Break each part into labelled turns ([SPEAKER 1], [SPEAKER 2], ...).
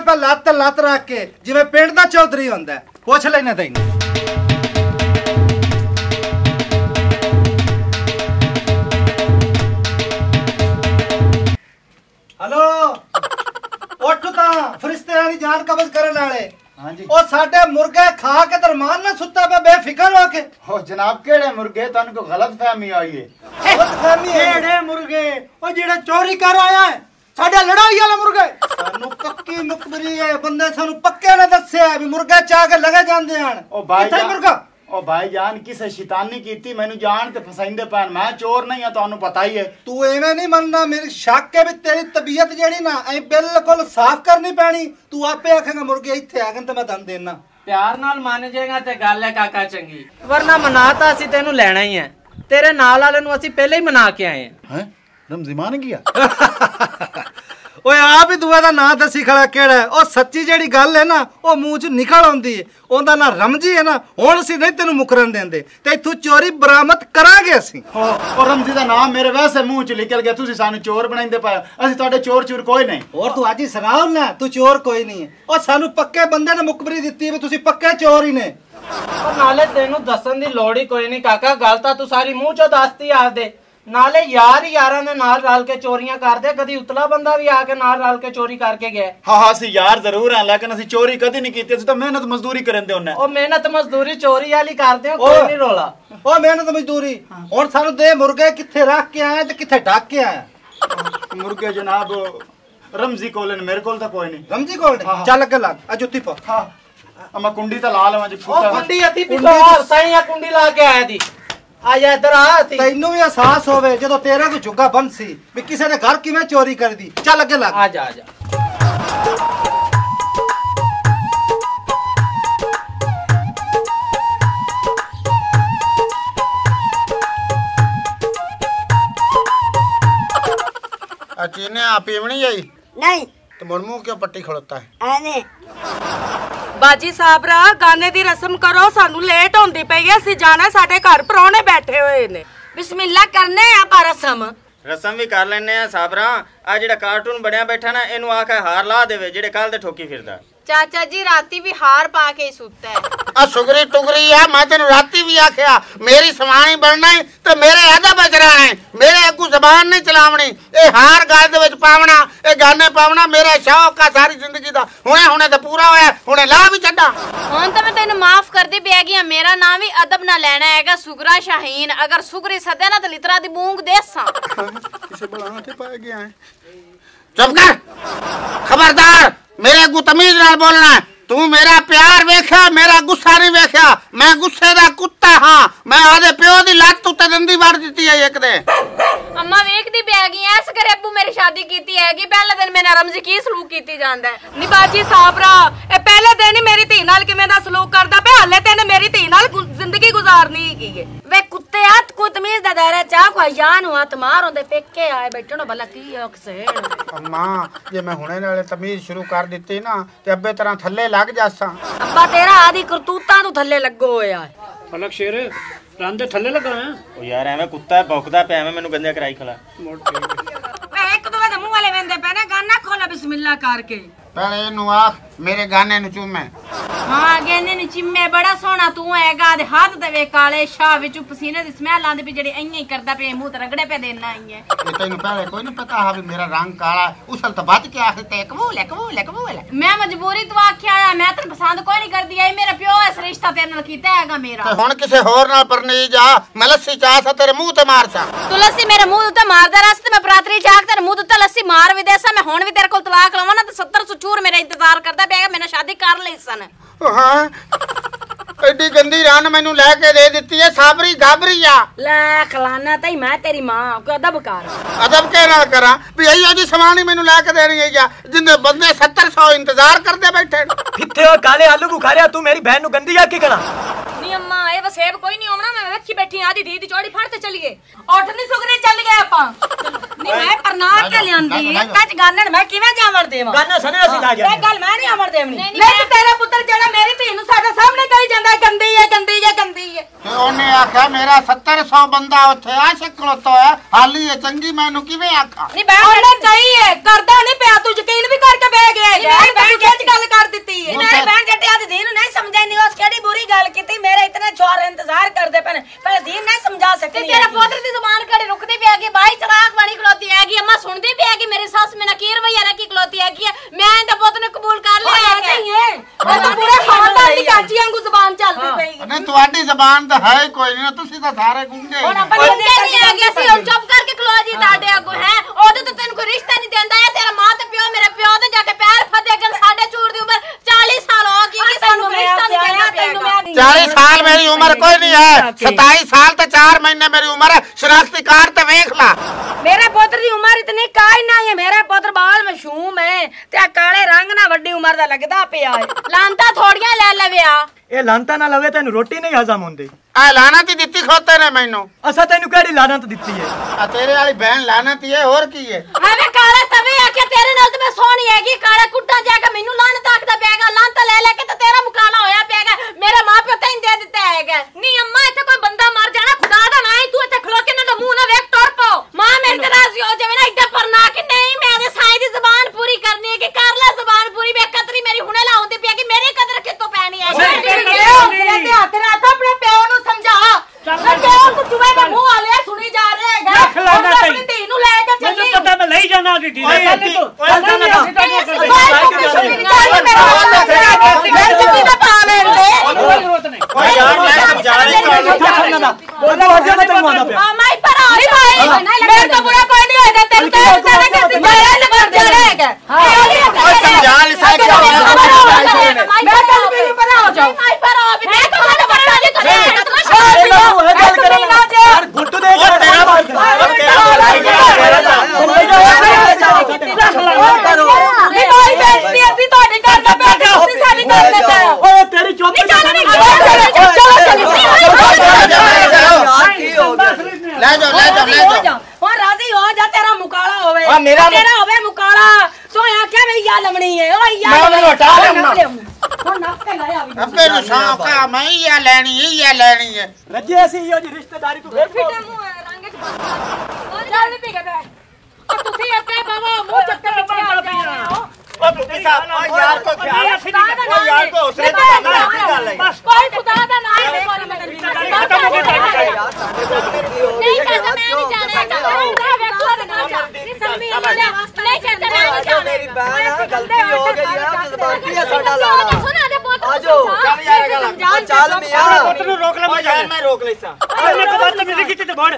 [SPEAKER 1] ਐਵੇਂ ਪਾ ਲੱਤ ਲੱਤ ਰੱਖ ਕੇ ਜਿਵੇਂ ਪਿੰਡ ਦਾ ਚੌਧਰੀ ਹੁੰਦਾ। ਪੁੱਛ ਲੈਣਾ ਤੈਨੂੰ। ਹਲੋ? ਉੱਠ ਤਾਂ ਫਰਿਸ਼ਤਿਆਂ ਦੀ ਜਾਨ ਕਬਜ਼ ਕਰਨ ਵਾਲੇ।
[SPEAKER 2] ਹਾਂਜੀ।
[SPEAKER 1] ਉਹ ਸਾਡੇ ਮੁਰਗੇ ਖਾ ਕੇ ਦਰਮਾਨ ਨਾ ਸੁੱਤਾ ਪਿਆ ਬੇਫਿਕਰ ਹੋ ਕੇ।
[SPEAKER 2] ਹੋ ਜਨਾਬ ਕਿਹੜੇ ਮੁਰਗੇ? ਤੁਹਾਨੂੰ ਕੋਈ ਗਲਤ ਫਹਿਮੀ ਆਈ ਹੈ
[SPEAKER 1] ਗਲਤਫਹਿਮੀ ਹੈ
[SPEAKER 3] ਕਿਹੜੇ ਮੁਰਗੇ? ਉਹ ਜਿਹੜਾ ਚੋਰੀ ਕਰ ਆਇਆ ਹੈ। ਸਾਡਾ ਲੜਾਈ ਵਾਲਾ ਮੁਰਗਾ। ਹੈ।
[SPEAKER 1] ਸਾਨੂੰ ਪੱਕੀ ਮੁਖਬਰੀ ਹੈ। ਬੰਦੇ ਸਾਨੂੰ ਪੱਕੇ ਨੇ ਦੱਸਿਆ ਵੀ ਮੁਰਗੇ ਚਾਹ ਕੇ ਲਗੇ ਜਾਂਦੇ ਹਨ।
[SPEAKER 2] ਉਹ ਭਾਈ
[SPEAKER 1] ਕਿੱਥੇ
[SPEAKER 2] ਜਾਨ
[SPEAKER 1] ਮੁਰਗਾ।
[SPEAKER 2] ਉਹ ਭਾਈ ਜਾਨ ਕਿਸੇ ਸ਼ੈਤਾਨੀ ਕੀਤੀ ਮੈਨੂੰ ਜਾਣ ਤੇ ਫਸਾਈਂਦੇ ਪੈਣ ਮੈਂ ਚੋਰ ਨਹੀਂ ਆ ਤੁਹਾਨੂੰ ਪਤਾ ਹੀ ਹੈ।
[SPEAKER 1] ਤੂੰ ਐਵੇਂ ਨਹੀਂ ਮੰਨਣਾ ਮੇਰੀ ਸ਼ੱਕ ਹੈ ਵੀ ਤੇਰੀ ਤਬੀਅਤ ਜਿਹੜੀ ਨਾ ਐ ਬਿਲਕੁਲ ਸਾਫ਼ ਕਰਨੀ ਪੈਣੀ। ਤੂੰ ਆਪੇ ਆਖੇਗਾ ਮੁਰਗੇ ਇੱਥੇ ਆ ਗਏ ਤੇ ਮੈਂ ਦੰਦ ਦੇਣਾ
[SPEAKER 4] ਪਿਆਰ ਨਾਲ ਮੰਨ ਜਾਏਗਾ ਤੇ ਗੱਲ ਹੈ ਕਾਕਾ ਚੰਗੀ। ਵਰਨਾ ਮਨਾ ਤਾਂ ਅਸੀਂ ਤੈਨੂੰ ਲੈਣਾ ਹੀ ਹੈ। ਤੇਰੇ ਨਾਲ ਵਾਲੇ ਨੂੰ ਅਸੀਂ ਪਹਿਲੇ ਹੀ ਮਨਾ ਕੇ ਆਏ ਹਾਂ।
[SPEAKER 2] ਹੈ? ਰਮਜ਼ੀ ਮਾਨ ਗਿਆ
[SPEAKER 1] ਓਏ ਆਪ ਹੀ ਦੁਆ ਦਾ ਨਾਂ ਦੱਸੀ ਖੜਾ ਕਿਹੜਾ? ਉਹ ਸੱਚੀ ਜਿਹੜੀ ਗੱਲ ਹੈ ਨਾ ਉਹ ਮੂੰਹ ਚ ਨਿਕਲ ਆਉਂਦੀ ਹੈ। ਉਹਦਾ ਨਾਂ ਰਮਜੀ ਹੈ ਨਾ ਹੁਣ ਅਸੀਂ ਨਹੀਂ ਤੈਨੂੰ ਮੁਕਰਨ ਦਿੰਦੇ। ਤੇ ਇੱਥੋਂ ਚੋਰੀ ਬਰਾਮਦ ਕਰਾਂਗੇ ਅਸੀਂ।
[SPEAKER 2] ਉਹ ਰਮਜ਼ੀ ਦਾ ਨਾਮ ਮੇਰੇ ਵੈਸੇ ਮੂੰਹ ਚ ਨਿਕਲ ਗਿਆ ਤੁਸੀਂ ਸਾਨੂੰ ਚੋਰ ਬਣਾਈਂਦੇ ਪਏ ਅਸੀਂ ਤੁਹਾਡੇ ਚੋਰ ਚੂਰ ਕੋਈ ਨਹੀਂ।
[SPEAKER 1] ਹੋਰ ਤੂੰ ਅੱਜ ਹੀ ਸੁਣਾਓ ਨਾ ਤੂੰ ਚੋਰ ਕੋਈ ਨਹੀਂ ਹੈ। ਉਹ ਸਾਨੂੰ ਪੱਕੇ ਬੰਦੇ ਨੇ ਮੁਖਬਰੀ ਦਿੱਤੀ ਵੀ ਤੁਸੀਂ ਪੱਕੇ ਚੋਰ ਹੀ ਨੇ।
[SPEAKER 4] ਪਰ ਨਾਲੇ ਤੈਨੂੰ ਦੱਸਣ ਦੀ ਲੋੜ ਹੀ ਕੋਈ ਨਹੀਂ ਕਾਕਾ ਗੱਲ ਤਾਂ ਤੂੰ ਸਾਰੀ ਮੂੰਹ ਚੋਂ ਦੱਸਤੀ ਆਪਦੇ। ਨਾਲੇ ਯਾਰ ਯਾਰਾਂ ਦੇ ਨਾਲ ਰਲ ਕੇ ਚੋਰੀਆਂ ਕਰਦੇ ਕਦੀ ਉਤਲਾ ਬੰਦਾ ਵੀ ਆ ਕੇ ਨਾਲ ਰਲ ਕੇ ਚੋਰੀ ਕਰਕੇ ਗਿਆ।
[SPEAKER 2] ਹਾਂ ਹਾਂ ਅਸੀਂ ਯਾਰ ਜ਼ਰੂਰ ਹਾਂ ਲੇਕਿਨ ਅਸੀਂ ਚੋਰੀ ਕਦੀ ਨਹੀਂ ਕੀਤੀ ਅਸੀਂ ਤਾਂ ਮਿਹਨਤ ਮਜ਼ਦੂਰੀ ਕਰਦੇ ਹੁੰਨੇ
[SPEAKER 4] ਉਹ ਮਿਹਨਤ ਮਜ਼ਦੂਰੀ ਚੋਰੀ ਵਾਲੀ ਕਰਦੇ ਹੋ ਕੋਈ। ਨਹੀਂ ਰੋਲਾ।
[SPEAKER 1] ਉਹ ਮਿਹਨਤ ਮਜ਼ਦੂਰੀ। ਹੁਣ ਸਾਨੂੰ ਦੇ ਮੁਰਗੇ ਕਿੱਥੇ ਰੱਖ ਕੇ ਆਇਆ ਤੇ ਕਿੱਥੇ ਢੱਕ ਕੇ ਆਇਆ?
[SPEAKER 2] ਮੁਰਗੇ ਜਨਾਬ ਰਮਜ਼ੀ ਕੋਲ ਨੇ ਮੇਰੇ ਕੋਲ ਤਾਂ ਕੋਈ ਨਹੀਂ।
[SPEAKER 1] ਰਮਜੀ ਕੋਲ। ਚੱਲ ਅੱਗੇ ਲੱਗ ਆ ਜੁੱਤੀ ਪਾ।
[SPEAKER 2] ਹਾਂ। ਆ ਮੈਂ ਕੁੰਡੀ ਤਾਂ ਲਾ ਲਵਾਂ ਜੀ
[SPEAKER 4] ਕੁੰਡੀ ਅਤੀ ਪਿੱਛੋਂ ਸਾਈਂ ਆ ਕੁੰਡੀ ਲਾ ਕੇ ਆਇਆ ਦੀ। ਆ ਜਾ ਇੱਧਰ ਆ ਅਤੀ
[SPEAKER 1] ਤੈਨੂੰ ਵੀ ਅਹਿਸਾਸ ਹੋਵੇ ਜਦੋਂ ਤੇਰਾ ਕੋਈ ਝੁੱਗਾ ਬੰਦ ਸੀ ਵੀ ਕਿਸੇ ਦੇ ਘਰ ਕਿਵੇਂ ਚੋਰੀ ਕਰਦੀ ਚੱਲ ਅੱਗੇ ਲੱਗ
[SPEAKER 4] ਆ ਜਾ ਆ ਜਾ
[SPEAKER 5] चीने आप पीवनी आई
[SPEAKER 6] ਨਹੀਂ
[SPEAKER 5] तो मुड़ मुंह क्यों पट्टी खड़ोता है
[SPEAKER 6] ਐਨੇ
[SPEAKER 7] ਬਾਜੀ ਸਾਬਰਾ ਗਾਣੇ ਦੀ ਰਸਮ ਕਰੋ ਸਾਨੂੰ ਲੇਟ ਹੁੰਦੀ ਪਈ ਐ ਅਸੀਂ ਜਾਣਾ ਸਾਡੇ ਘਰ ਪਰੌਣੇ ਬੈਠੇ ਹੋਏ ਨੇ। ਬਿਸਮਿਲ੍ਲਾ ਕਰਨੇ ਆਪਾਂ ਰਸਮ?
[SPEAKER 8] ਰਸਮ ਵੀ ਕਰ ਲੈਨੇ ਆ ਸਾਬਰਾ ਆ ਜਿਹੜਾ ਕਾਰਟੂਨ ਬਣਿਆ ਬੈਠਾ ਨਾ ਇਹਨੂੰ ਆਖੇ ਹਾਰ ਲਾ ਦੇਵੇ ਜਿਹੜੇ ਕੱਲ ਦੇ ਠੋਕੀ ਫਿਰਦਾ।
[SPEAKER 9] ਚਾਚਾ ਜੀ ਰਾਤੀ ਵੀ ਹਾਰ ਪਾ ਕੇ ਹੀ ਸੁੱਤਾ ਹੈ।
[SPEAKER 5] ਆ ਸੁਗਰੀ ਟੁਗਰੀ ਆ ਮੈਂ ਤੈਨੂੰ ਰਾਤੀ ਵੀ ਆਖਿਆ ਮੇਰੀ ਸਵਾਣੀ ਬਣਨਾ ਹੈ ਤੇ ਮੇਰੇ ਆਦਾ ਬਚਰਾਣਾ ਹੈ ਮੇਰੇ ਅੱਗੂ ਜ਼ਬਾਨ ਨਹੀਂ ਚਲਾਵਣੀ। ਇਹ ਹਾਰ ਗਾਲ ਦੇ ਵਿੱਚ ਪਾਵਣਾ ਇਹ ਗਾਣੇ ਪਾਵਣਾ ਮੇਰਾ ਸ਼ੌਕ ਆ ਸਾਰੀ ਜ਼ਿੰਦਗੀ ਦਾ। ਹੁਣੇ ਹੁਣੇ ਤਾਂ ਪੂਰਾ ਹੋਇਆ ਹੁਣੇ ਲਾ ਵੀ ਛੱਡਾ।
[SPEAKER 9] ਹੁਣ ਤਾਂ ਮੈਂ ਤੈਨੂੰ ਮਾਫ ਕਰਦੀ ਪਿਆ ਗਿਆ ਮੇਰਾ ਨਾਮ ਵੀ ਅਦਬ ਨਾਲ ਲੈਣਾ ਹੈਗਾ ਸੁਗਰਾ ਸ਼ਾਹੀਨ। ਅਗਰ ਸੁਗਰੀ ਸਦਿਆ ਨਾ ਤਾਂ ਲਿਤਰਾ ਦੀ ਬੂੰਗ
[SPEAKER 5] ਦੇ ਕਿਸੇ ਬਲਾਹਾਂ ਤੇ ਪਾਇਆ ਗਿਆ ਹੈ। ਚੁੱਪ ਖਬਰਦਾਰ ਮੇਰੇ ਅੱਗੂ ਤਮੀਜ਼ ਨਾਲ ਬੋਲਣਾ। ਤੂੰ ਮੇਰਾ ਪਿਆਰ ਵੇਖਿਆ, ਮੇਰਾ ਗੁੱਸਾ ਨਹੀਂ ਵੇਖਿਆ। ਮੈਂ ਗੁੱਸੇ ਦਾ ਕੁੱਤਾ ਹਾਂ। ਮੈਂ ਆਦੇ ਪਿਓ ਦੀ ਲੱਤ ਉੱਤੇ ਦੰਦੀ ਵੜ ਦਿੱਤੀ ਹੈ ਇੱਕ ਦਿਨ।
[SPEAKER 9] ਅੰਮਾ ਵੇਖਦੀ ਪਈ ਹੈਗੀ ਐ ਇਸ ਘਰੇ ਅੱਬੂ ਮੇਰੀ ਸ਼ਾਦੀ ਕੀਤੀ ਹੈਗੀ ਪਹਿਲੇ ਦਿਨ ਮੇਰੇ ਨਾਲ ਰਮਜ਼ੀ ਕੀ ਸਲੂਕ ਕੀਤੀ ਜਾਂਦਾ
[SPEAKER 7] ਨੀ ਬਾਜੀ ਸਾਬਰਾ ਇਹ ਪਹਿਲੇ ਦਿਨ ਹੀ ਮੇਰੀ ਧੀ ਨਾਲ ਕਿਵੇਂ ਦਾ ਸਲੂਕ ਕਰਦਾ ਪਿਆ ਹਲੇ ਤੈਨੇ ਮੇਰੀ ਧੀ ਨਾਲ ਗੁ- ਜ਼ਿੰਦਗੀ ਗੁਜ਼ਾਰਨੀ ਹੈਗੀ ਏ।
[SPEAKER 6] ਵੇ ਕੁੱਤੇ ਹੱਥ ਕੋ ਤਮੀਜ਼ ਦਾ ਦਾਇਰਾ ਚਾਹ ਕੋ ਜਾਨ ਹੁਆ ਤਮਾਰ ਹੁੰਦੇ ਪੇਕੇ ਆਏ ਬੈਠੇ ਨਾ ਭਲਾ ਕੀ ਸਹਿਣ
[SPEAKER 5] ਅੰਮਾ ਜੇ ਮੈਂ ਹੁਣੇ ਨਾਲੇ ਤਮੀਜ਼ ਸ਼ੁਰੂ ਕਰ ਦਿੱਤੀ ਨਾ ਤੇ ਅੱਬੇ ਤਰ੍ਹਾਂ ਥੱਲੇ ਲੱਗ ਜਾਸਾਂ।
[SPEAKER 6] ਅੱਬਾ ਤੇਰਾ ਆਦੀ ਕਰਤੂਤਾਂ ਨੂੰ ਥੱਲੇ ਲੱਗੋ ਹੋਇਆ ਹੈ।
[SPEAKER 3] ਫਲਕ ਸ਼ੇਰ ਰੰਨ ਦੇ ਥੱਲੇ ਲੱਗਾ ਹੈ
[SPEAKER 8] ਉਹ ਯਾਰ ਐਵੇਂ ਕੁੱਤਾ ਭੌਂਕਦਾ ਪਿਆ ਐਵੇਂ ਮੈਨੂੰ ਗੰਦਿਆ ਕਰਾਈ ਖਲਾ।
[SPEAKER 6] ਵੇ ਇੱਕ ਦੂਏ ਦੇ ਮੂੰਹ ਵਾਲੇ ਵੰਦੇ ਪਏ ਨੇ ਗਾਨਾ ਖੋਲਾ ਬਿਸਮਿਲ੍ਲਾ ਕਰਕੇ।
[SPEAKER 5] ਪਹਿਲੇ ਇਹਨੂੰ ਆਖ ਮੇਰੇ ਗਾਨੇ ਨੂੰ ਚੂਮੇ।
[SPEAKER 9] ਹਾਂ ਗੇਨੇ ਨੀ ਚਿੰਮੇ ਬੜਾ ਸੋਹਣਾ ਤੂੰ ਹੈਗਾ ਦੇ ਹੱਥ ਤੇ ਵੇ ਕਾਲੇ ਸ਼ਾਹ ਵਿੱਚ ਪਸੀਨੇ ਦੀ ਸਮੈਲ ਆਂਦੀ ਵੀ ਜਿਹੜੀ ਐਂ ਹੀ ਕਰਦਾ ਪਿਆ ਮੂੰਹ ਤੇ ਰਗੜੇ ਪੇ ਦੇਣਾ ਆਈ ਹੈ
[SPEAKER 5] ਇਹ ਤੈਨੂੰ ਪਹਿਲੇ ਕੋਈ ਨਹੀਂ ਪਤਾ ਹਾਂ ਵੀ ਮੇਰਾ ਰੰਗ ਕਾਲਾ ਹੈ। ਉਸਲ ਤਾਂ ਬਚ ਕੇ ਆਖਦੇ ਤੇ ਕਬੂਲ ਹੈ ਕਬੂਲ ਹੈ ਕਬੂਲ ਹੈ
[SPEAKER 9] ਮੈਂ ਮਜਬੂਰੀ ਤੋਂ ਆਖਿਆ ਆ ਮੈਂ ਤੈਨੂੰ ਪਸੰਦ ਕੋਈ ਨਹੀਂ ਕਰਦੀ ਐ ਮੇਰਾ ਪਿਓ ਇਸ ਰਿਸ਼ਤਾ ਤੇਰੇ ਨਾਲ ਕੀਤਾ ਹੈਗਾ
[SPEAKER 5] ਤੇ
[SPEAKER 9] ਮੇਰਾ
[SPEAKER 5] ਹੁਣ ਕਿਸੇ ਹੋਰ ਨਾਲ ਪਰਨੀ ਜਾ ਮੈਂ ਲੱਸੀ ਚਾਹ ਸਾ ਤੇਰੇ ਮੂੰਹ ਤੇ ਮਾਰ ਸਾ।
[SPEAKER 9] ਤੂੰ ਲੱਸੀ ਮੇਰੇ ਮੂੰਹ ਉੱਤੇ ਮਾਰਦਾ ਰਸ ਤੇ ਮੈਂ ਬਰਾਤਰੀ ਕੇ ਤੇਰੇ ਮੂੰਹ ਉੱਤੇ ਲੱਸੀ ਮਾਰ ਵੀ ਦੇਸਾਂ ਮੈਂ ਹੁਣ ਵੀ ਤੇਰੇ ਕੋਲ ਤਲਾਕ ਲਵਾਂ ਨਾ ਤੇ 70 ਸੁਚੂਰ ਮੇਰਾ ਇੰਤਜ਼ਾਰ ਕਰਦਾ ਪਿਆ ਮੇਰੇ ਨਾਲ ਸ਼ਾਦੀ ਕਰ ਲਈ ਸਨ।
[SPEAKER 5] ਉਹ ਹਾਂ। ਐਡੀ ਗੰਦੀ ਰਨ ਮੈਨੂੰ ਲੈ ਕੇ ਦੇ ਦਿੱਤੀ ਹੈ ਸਾਬਰੀ ਗਾਬਰੀ ਆ।
[SPEAKER 6] ਲੈ ਖਲਾਨਾ ਤਈ ਮੈਂ ਤੇਰੀ ਮਾਂ ਕੋ ਅਦਬ ਕਰ।
[SPEAKER 5] ਅਦਬ ਕੇ ਨਾਲ ਕਰਾਂ? ਵੀ ਇਹੋ ਜੀ ਸਮਾਨੀ ਮੈਨੂੰ ਲੈ ਕੇ ਦੇਣੀ ਹੈ ਜਾਂ ਜਿੰਦੇ ਬੰਦੇ 700 ਇੰਤਜ਼ਾਰ ਕਰਦੇ ਬੈਠੇ।
[SPEAKER 3] ਕਿੱਥੇ ਉਹ ਕਾਲੇ ਆਲੂ ਬੁਖਾਰਿਆ ਤੂੰ ਮੇਰੀ ਬਹਿਨ ਨੂੰ ਗੰਦੀ ਆ ਕੀ ਕਰਾਂ?
[SPEAKER 7] ਨੀ ਅੰਮਾ ਇਹ ਵਸੇਬ ਕੋਈ ਨਹੀਂ ਆਉਣਾ ਮੈਂ ਵੇਖੀ ਬੈਠੀ ਆਦੀ ਦੀ ਦੀ ਚੋੜੀ ਫੜ ਤੇ ਚੱਲੀਏ। ਉੱਠ ਨਹੀਂ ਸੁਗਰੇ ਚੱਲ ਗਏ ਆਪਾਂ।
[SPEAKER 6] ਨਹੀਂ ਮੈਂ ਪਰਨਾ ਕੇ ਲਿਆਂਦੀ ਹੈ ਕੱਚ ਗਾਨਣ ਮੈਂ ਕਿਵੇਂ ਜਾਵੜ ਦੇਵਾਂ?
[SPEAKER 3] ਗਾਨਾ ਸਨੇ ਅਸੀਂ ਲਾ
[SPEAKER 6] ਇਹ ਗੱਲ ਮੈਂ ਨਹੀਂ ਅਮਰ ਦੇਵਣੀ।
[SPEAKER 7] ਨਹੀਂ ਤੇ ਤੇਰਾ ਪੁੱਤਰ ਜਿਹੜਾ ਮੇਰੀ ਧੀ ਨੂੰ ਸਾਡੇ ਸਾਹਮਣੇ ਕਹੀ ਜਾਂਦਾ ਗੰਦੀ
[SPEAKER 5] ਉਹਨੇ ਆਖਿਆ ਮੇਰਾ 700 ਬੰਦਾ ਉੱਥੇ ਆਸ਼ਕ ਖਲੋਤਾ ਹੋਇਆ। ਹਾਲੀ ਇਹ ਚੰਗੀ ਮੈਨੂੰ ਕਿਵੇਂ ਆਖਾਂ?
[SPEAKER 7] ਨਹੀਂ ਬੈਠ ਉਹਨੇ ਚਾਹੀਏ ਕਰਦਾ ਨਹੀਂ ਪਿਆ ਤੂੰ ਯਕੀਨ ਵੀ ਕਰਕੇ ਬਹਿ ਗਿਆ
[SPEAKER 6] ਨਹੀਂ,
[SPEAKER 7] ਹੈ
[SPEAKER 6] ਬਹਿ
[SPEAKER 7] ਬੈਠ ਕੇ ਗੱਲ ਕਰ ਦਿੱਤੀ ਹੈ
[SPEAKER 6] ਮੇਰੇ ਬਹਿਣ ਜੱਟਿਆ ਤੇ ਦੀਨ ਨੂੰ ਨਹੀਂ ਸਮਝਾਈ ਨਹੀਂ ਉਸ ਕਿਹੜੀ ਬੁਰੀ ਗੱਲ ਕੀਤੀ? ਮੇਰੇ ਇਤਨੇ ਛੋਰ ਇੰਤਜ਼ਾਰ ਕਰਦੇ ਪਏ ਨੇ ਪਰ ਦੀਨ ਨਹੀਂ ਸਮਝਾ ਸਕਦੀ ਤੇਰਾ ਪੁੱਤਰ ਦੀ ਜ਼ੁਬਾਨ ਘੜੀ ਰੁਕਦੀ ਪਈ ਹੈਗੀ ਬਾਈ ਚਰਾਗ ਬਣੀ ਖਲੋਤੀ ਹੈਗੀ ਅੰਮਾ ਸੁਣਦੀ ਪਈ ਹੈਗੀ ਮੇਰੀ ਸੱਸ ਮੇਰਾ ਕੀ ਰਵਈਆ ਰੱਖੀ ਖਲੋਤੀ ਹੈਗੀ ਹੈ। ਮੈਂ ਇਹਦੇ ਪੁੱਤ ਨੂੰ ਕਬੂਲ ਕਰ ਲਿਆ
[SPEAKER 7] ਉਹ
[SPEAKER 6] ਹੈਗਾ
[SPEAKER 7] ਨਹੀਂ ਹੈ ਉਹ ਤਾਂ ਪੂਰੇ ਖਾਨਦਾਨ ਦੀ ਕਾਚੀ ਵਾਂਗੂ ਜ਼ੁਬਾਨ ਚੱਲਦੀ ਪਈ
[SPEAKER 5] ਨਹੀਂ ਤੁਹਾਡੀ ਜ਼ਬਾਨ ਤਾਂ ਹੈ ਕੋਈ ਨਹੀਂ ਤੁਸੀਂ ਤਾਂ ਸਾਰੇ ਗੁੰਗੇ
[SPEAKER 6] ਹੁਣ ਆਪਾਂ ਨੂੰ ਦੇ ਨਹੀਂ ਆ ਗਿਆ ਸੀ ਹੁਣ ਚੁੱਪ ਕਰਕੇ ਖਲੋ ਜੀ ਤੁਹਾਡੇ ਅੱਗੋਂ ਹੈ। ਉਹਦੇ ਤੋਂ ਤੈਨੂੰ ਕੋਈ ਰਿਸ਼ਤਾ ਨਹੀਂ ਦਿੰਦਾ ਹੈ ਤੇਰਾ ਮਾਂ ਤੇ ਪਿਓ ਮੇਰੇ ਪਿਓ ਤੇ ਜਾ ਕੇ ਪੈਰ ਫੱਦੇ ਗਨ ਸਾਡੇ ਚੂਰ ਦੀ ਉਮਰ 40 ਸਾਲ ਹੋ ਗਈ ਕਿ ਸਾਨੂੰ ਰਿਸ਼ਤਾ ਨਹੀਂ ਦਿੰਦਾ ਤੈਨੂੰ ਮੈਂ।
[SPEAKER 5] 40 ਸਾਲ ਮੇਰੀ ਉਮਰ ਕੋਈ ਨਹੀਂ ਹੈ। 27 ਸਾਲ ਤੇ 4 ਮਹੀਨੇ ਮੇਰੀ ਉਮਰ ਹੈ। ਸ਼ਨਾਖਤੀ ਕਾਰ ਤੇ ਵੇਖ ਲਾ।
[SPEAKER 6] ਮੇਰੇ ਪੁੱਤਰ ਦੀ ਉਮਰ ਇਤਨੀ ਕਾਇ ਨਾ ਹੈ। ਮੇਰਾ ਪੁੱਤਰ ਬਾਲ ਮਸ਼ੂਮ ਹੈ ਤੇ ਆ ਕਾਲੇ ਰੰਗ ਨਾਲ ਵੱਡੀ ਉਮਰ ਦਾ ਲੱਗਦਾ ਪਿਆ ਹੈ। ਲਾਂਤਾ ਥੋੜੀਆਂ ਲੈ ਲਵੇ ਆ।
[SPEAKER 3] ਇਹ ਲਾਂਤਾ ਨਾ ਲਵੇ ਤੈਨੂੰ ਰੋਟੀ ਨਹੀਂ ਹਜ਼ਮ ਹੁੰਦੀ
[SPEAKER 5] ਆ ਲਾਨਤ ਹੀ ਦਿੱਤੀ ਖੋਤੇ ਨੇ ਮੈਨੂੰ
[SPEAKER 3] ਅਸਾਂ ਤੈਨੂੰ ਕਿਹੜੀ ਲਾਨਤ ਦਿੱਤੀ ਹੈ
[SPEAKER 5] ਆ ਤੇਰੇ ਵਾਲੀ ਭੈਣ ਲਾਨਤ ਹੀ ਹੈ ਹੋਰ ਕੀ ਹੈ
[SPEAKER 6] ਐਵੇਂ ਕਾਲੇ ਤਵੇ ਆਖਿਆ ਤੇਰੇ ਨਾਲ ਤੇ ਮੈਂ ਸੋਹਣੀ ਹੈਗੀ ਕਾਲੇ ਕੁੱਟਾਂ ਜਾ ਕੇ ਮੈਨੂੰ ਲਾਨ ਤੱਕਦਾ ਪਿਆਗਾ ਲਾਂਤਾ ਲੈ ਲੈ ਕੇ ਤੇ ਤੇਰਾ ਮੁਕਾਲਾ ਹੋਇਆ ਪਿਆਗਾ ਮੇਰੇ ਮਾਪਿਓ ਤੈਨੂੰ ਦੇ ਦਿੱਤਾ ਹੈਗਾ ਨਹੀਂ ਅੰਮਾ ਇੱਥੇ ਕੋਈ ਬੰਦਾ ਮਰ ਜਾਣਾ ਖੁਦਾ ਦਾ ਨਾ ਹੀ ਤੂੰ ਇੱਥੇ ਖਲੋ ਕੇ ਨਾ ਤਾਂ ਮੂੰਹ ਨਾ ਵੇਖ ਟੁਰ ਪੋ ਮਾਂ ਮੇਰੀ ਤੇ ਰਾਜ਼ੀ ਹੋ ਜਾਵੇ ਨਾ ਇੱਡਾ ਪਰਨਾ ਕਿ ਨਹੀਂ ਮੈਂ ਤੇ ਸਾਈ ਦੀ ਜ਼ਬਾਨ ਪੂਰੀ ਕਰਨੀ ਹੈ ਕਿ ਕਰ ਲੈ ਜ਼ਬਾਨ ਪੂਰੀ। ਵੇ ਕਤਰੀ ਮੇਰੀ ਹੁਣੇ ਲਾਉਂਦੀ ਪਿਆ ਕਿ ਮੇਰੀ ਕਦਰ ਕਿੱਥੋਂ ਪੈਣੀ ਹੈ?
[SPEAKER 7] ਤੇ ਹੱਥ ਰੱਖ ਆਪਣੇ ਪਿਓ ਨੂੰ ਸਮਝਾ। ਮੈਂ ਤੂੰ ਚੁਵੇ ਦੇ ਮੂੰਹ ਵਾਲੇ ਸੁਣੀ ਜਾ ਰਿਹਾ ਹੈਗਾ।
[SPEAKER 3] ਰੱਖ ਲੈਣਾ
[SPEAKER 7] ਉਹਨੇ ਆਪਣੀ
[SPEAKER 3] ਤੈਨੂੰ।
[SPEAKER 7] ਧੀ ਨੂੰ ਲੈ ਕੇ
[SPEAKER 3] ਮੈਨੂੰ
[SPEAKER 7] ਚੱਲੀ।
[SPEAKER 3] ਪਤਾ ਮੈਂ ਲਈ ਜਾਣਾ ਦੀ ਢੀਲੇ
[SPEAKER 5] ਓਏ,
[SPEAKER 3] ਚੱਲ ਤੂੰ
[SPEAKER 5] ਓਏ,
[SPEAKER 3] ਚੱਲ ਜਾਣਾ
[SPEAKER 5] ਓਏ,
[SPEAKER 7] ਮੈਂ ਜੱਤੀ ਦਾ ਪਾ ਲੈਣ ਦੇ
[SPEAKER 3] ਕੋਈ ਜ਼ਰੂਰਤ ਨਹੀਂ
[SPEAKER 8] ਓਏ ਯਾਰ ਮੈਂ ਸਮਝਾ ਰਹੀ ਤੁਹਾਨੂੰ
[SPEAKER 3] ਬੋਲਾ ਵਜਾ ਮੈਂ ਤੈਨੂੰ ਆਉਂਦਾ ਪਿਆ
[SPEAKER 6] ਮਾਈ ਪਰ ਆ
[SPEAKER 7] ਨਹੀਂ ਭਾਈ ਮੇਰੇ ਤੋਂ ਬੁਰਾ ਕੋਈ ਨਹੀਂ ਹੋਏਗਾ ਤੈਨੂੰ ਤਾਂ ਇਹ ਸਾਰਾ ਕਿ ਸਿੱਧਾ ਨੰਬਰ ਜਾ ਰਿਹਾ ਹੈਗਾ
[SPEAKER 5] ਓਏ ਸਮਝਾ ਲਈ ਸਾਈਡ ਕਰ
[SPEAKER 7] ਮੈਂ ਤੈਨੂੰ ਵੀ ਬਣਾ ਹੋ ਜਾਊ
[SPEAKER 6] ਮਾਈ ਪਰ ਆ ਵੀ ਮੈਂ ਤੁਹਾਡਾ ਬੱਚਾ ਨਹੀਂ ਤੁਸੀਂ
[SPEAKER 3] ਇਹਨਾਂ ਨੂੰ ਇਹ ਗੱਲ ਕਰਾਂ ਯਾਰ ਗੁੱਟ ਦੇ ਕੇ ਤੇਰਾ ਮਾਰ
[SPEAKER 7] ਨਹੀਂ ਭਾਈ ਬੇਇੱਜ਼ਤੀ ਅਸੀਂ ਤੁਹਾਡੀ ਕਰਨਾ ਪਿਆ ਤੇ ਤੁਸੀਂ ਸਾਡੀ ਕਰ ਲੈਂਦੇ ਹੋ
[SPEAKER 3] ਓਏ ਤੇਰੀ ਚੁੱਪ
[SPEAKER 7] ਚੱਲ ਨਹੀਂ ਚਲੋ ਚਲੋ
[SPEAKER 5] ਲੈ ਜਾਓ ਲੈ ਜਾਓ ਲੈ ਜਾਓ
[SPEAKER 6] ਹੁਣ ਰਾਜ਼ੀ ਹੋ ਜਾ ਤੇਰਾ ਮੁਕਾਲਾ ਹੋਵੇ
[SPEAKER 8] ਹਾਂ, ਮੇਰਾ ਮੁ-
[SPEAKER 6] ਤੇਰਾ ਹੋਵੇ ਮੁਕਾਲਾ ਤੂੰ ਆਖਿਆ ਮੇਰੀ ਯਾ ਲਮਣੀ ਹੈ ਓ ਯਾ
[SPEAKER 8] ਮੈਂ ਉਹਨੂੰ ਹਟਾ ਲਿਆਉਣਾ।
[SPEAKER 6] ਹੁਣ ਨੱਕ ਤੇ ਲਾਇਆ ਵੀ
[SPEAKER 5] ਅੱਬੇ ਨੂੰ ਸ਼ੌਕ ਆ ਮੈਂ ਹੀ ਆ ਲੈਣੀ ਹੀ ਆ ਲੈਣੀ ਹੈ
[SPEAKER 3] ਰੱਜੇ ਅਸੀਂ ਇਹੋ ਜੀ ਰਿਸ਼ਤੇਦਾਰੀ ਤੂੰ ਫੇਰ
[SPEAKER 7] ਫਿੱਟੇ ਮੂੰਹ ਰੰਗ ਚ ਬੰਦ ਚੱਲ ਨਹੀਂ ਪੀ ਕੇ ਬੈ ਤੁਸੀਂ ਅੱਗੇ ਬਾਬਾ ਮੂੰਹ ਚੱਕਰ ਵਿੱਚ ਆ ਗਏ
[SPEAKER 8] ਓ ਪੁੱਤੀ ਸਾਹਿਬ ਓ ਯਾਰ ਕੋ ਖਿਆਲ ਓ ਯਾਰ ਕੋ ਹੌਸਲੇ ਤੇ ਕਰਨਾ ਕੀ ਗੱਲ ਹੈ
[SPEAKER 7] ਕੋਈ ਖੁਦਾ ਦਾ ਨਾਮ ਨਹੀਂ ਕੋਈ ਮੈਂ ਤੈਨੂੰ
[SPEAKER 6] ਨਹੀਂ ਕਰਦਾ ਮੈਂ ਨਹੀਂ ਜਾਣਾ ਕਰਦਾ ਵੇਖੋ ਤੇ ਨਾ ਜਾ ਨਹੀਂ ਸੰਮੀ ਲੈ ਨਹੀਂ ਕਰਦਾ ਮੈਂ ਨਹੀਂ ਜਾਣਾ
[SPEAKER 10] ਮੇਰੀ ਭੈਣ ਆ ਗਲਤੀ ਹੋ ਗਈ ਯਾਰ ਜਜ਼ਬਾਤੀ ਆ ਸਾਡਾ
[SPEAKER 6] ਕਿਉਂ
[SPEAKER 10] ਲਾਣਾ
[SPEAKER 6] ਤੇ ਸੁਣਾ ਦੇ ਪੁੱਤ
[SPEAKER 10] ਆਜੋ
[SPEAKER 8] ਚੱਲ ਯਾਰ ਇਹ ਗੱਲ
[SPEAKER 10] ਆ ਚੱਲ ਮੀਆਂ
[SPEAKER 3] ਪੁੱਤ ਨੂੰ ਰੋਕ ਲੈ
[SPEAKER 8] ਓ ਯਾਰ ਮੈਂ ਰੋਕ ਲੈਸਾ
[SPEAKER 3] ਉਹਨੇ ਕੋ ਬਦਤਮੀਜ਼ੀ ਕੀਤੀ ਤੇ ਬੜ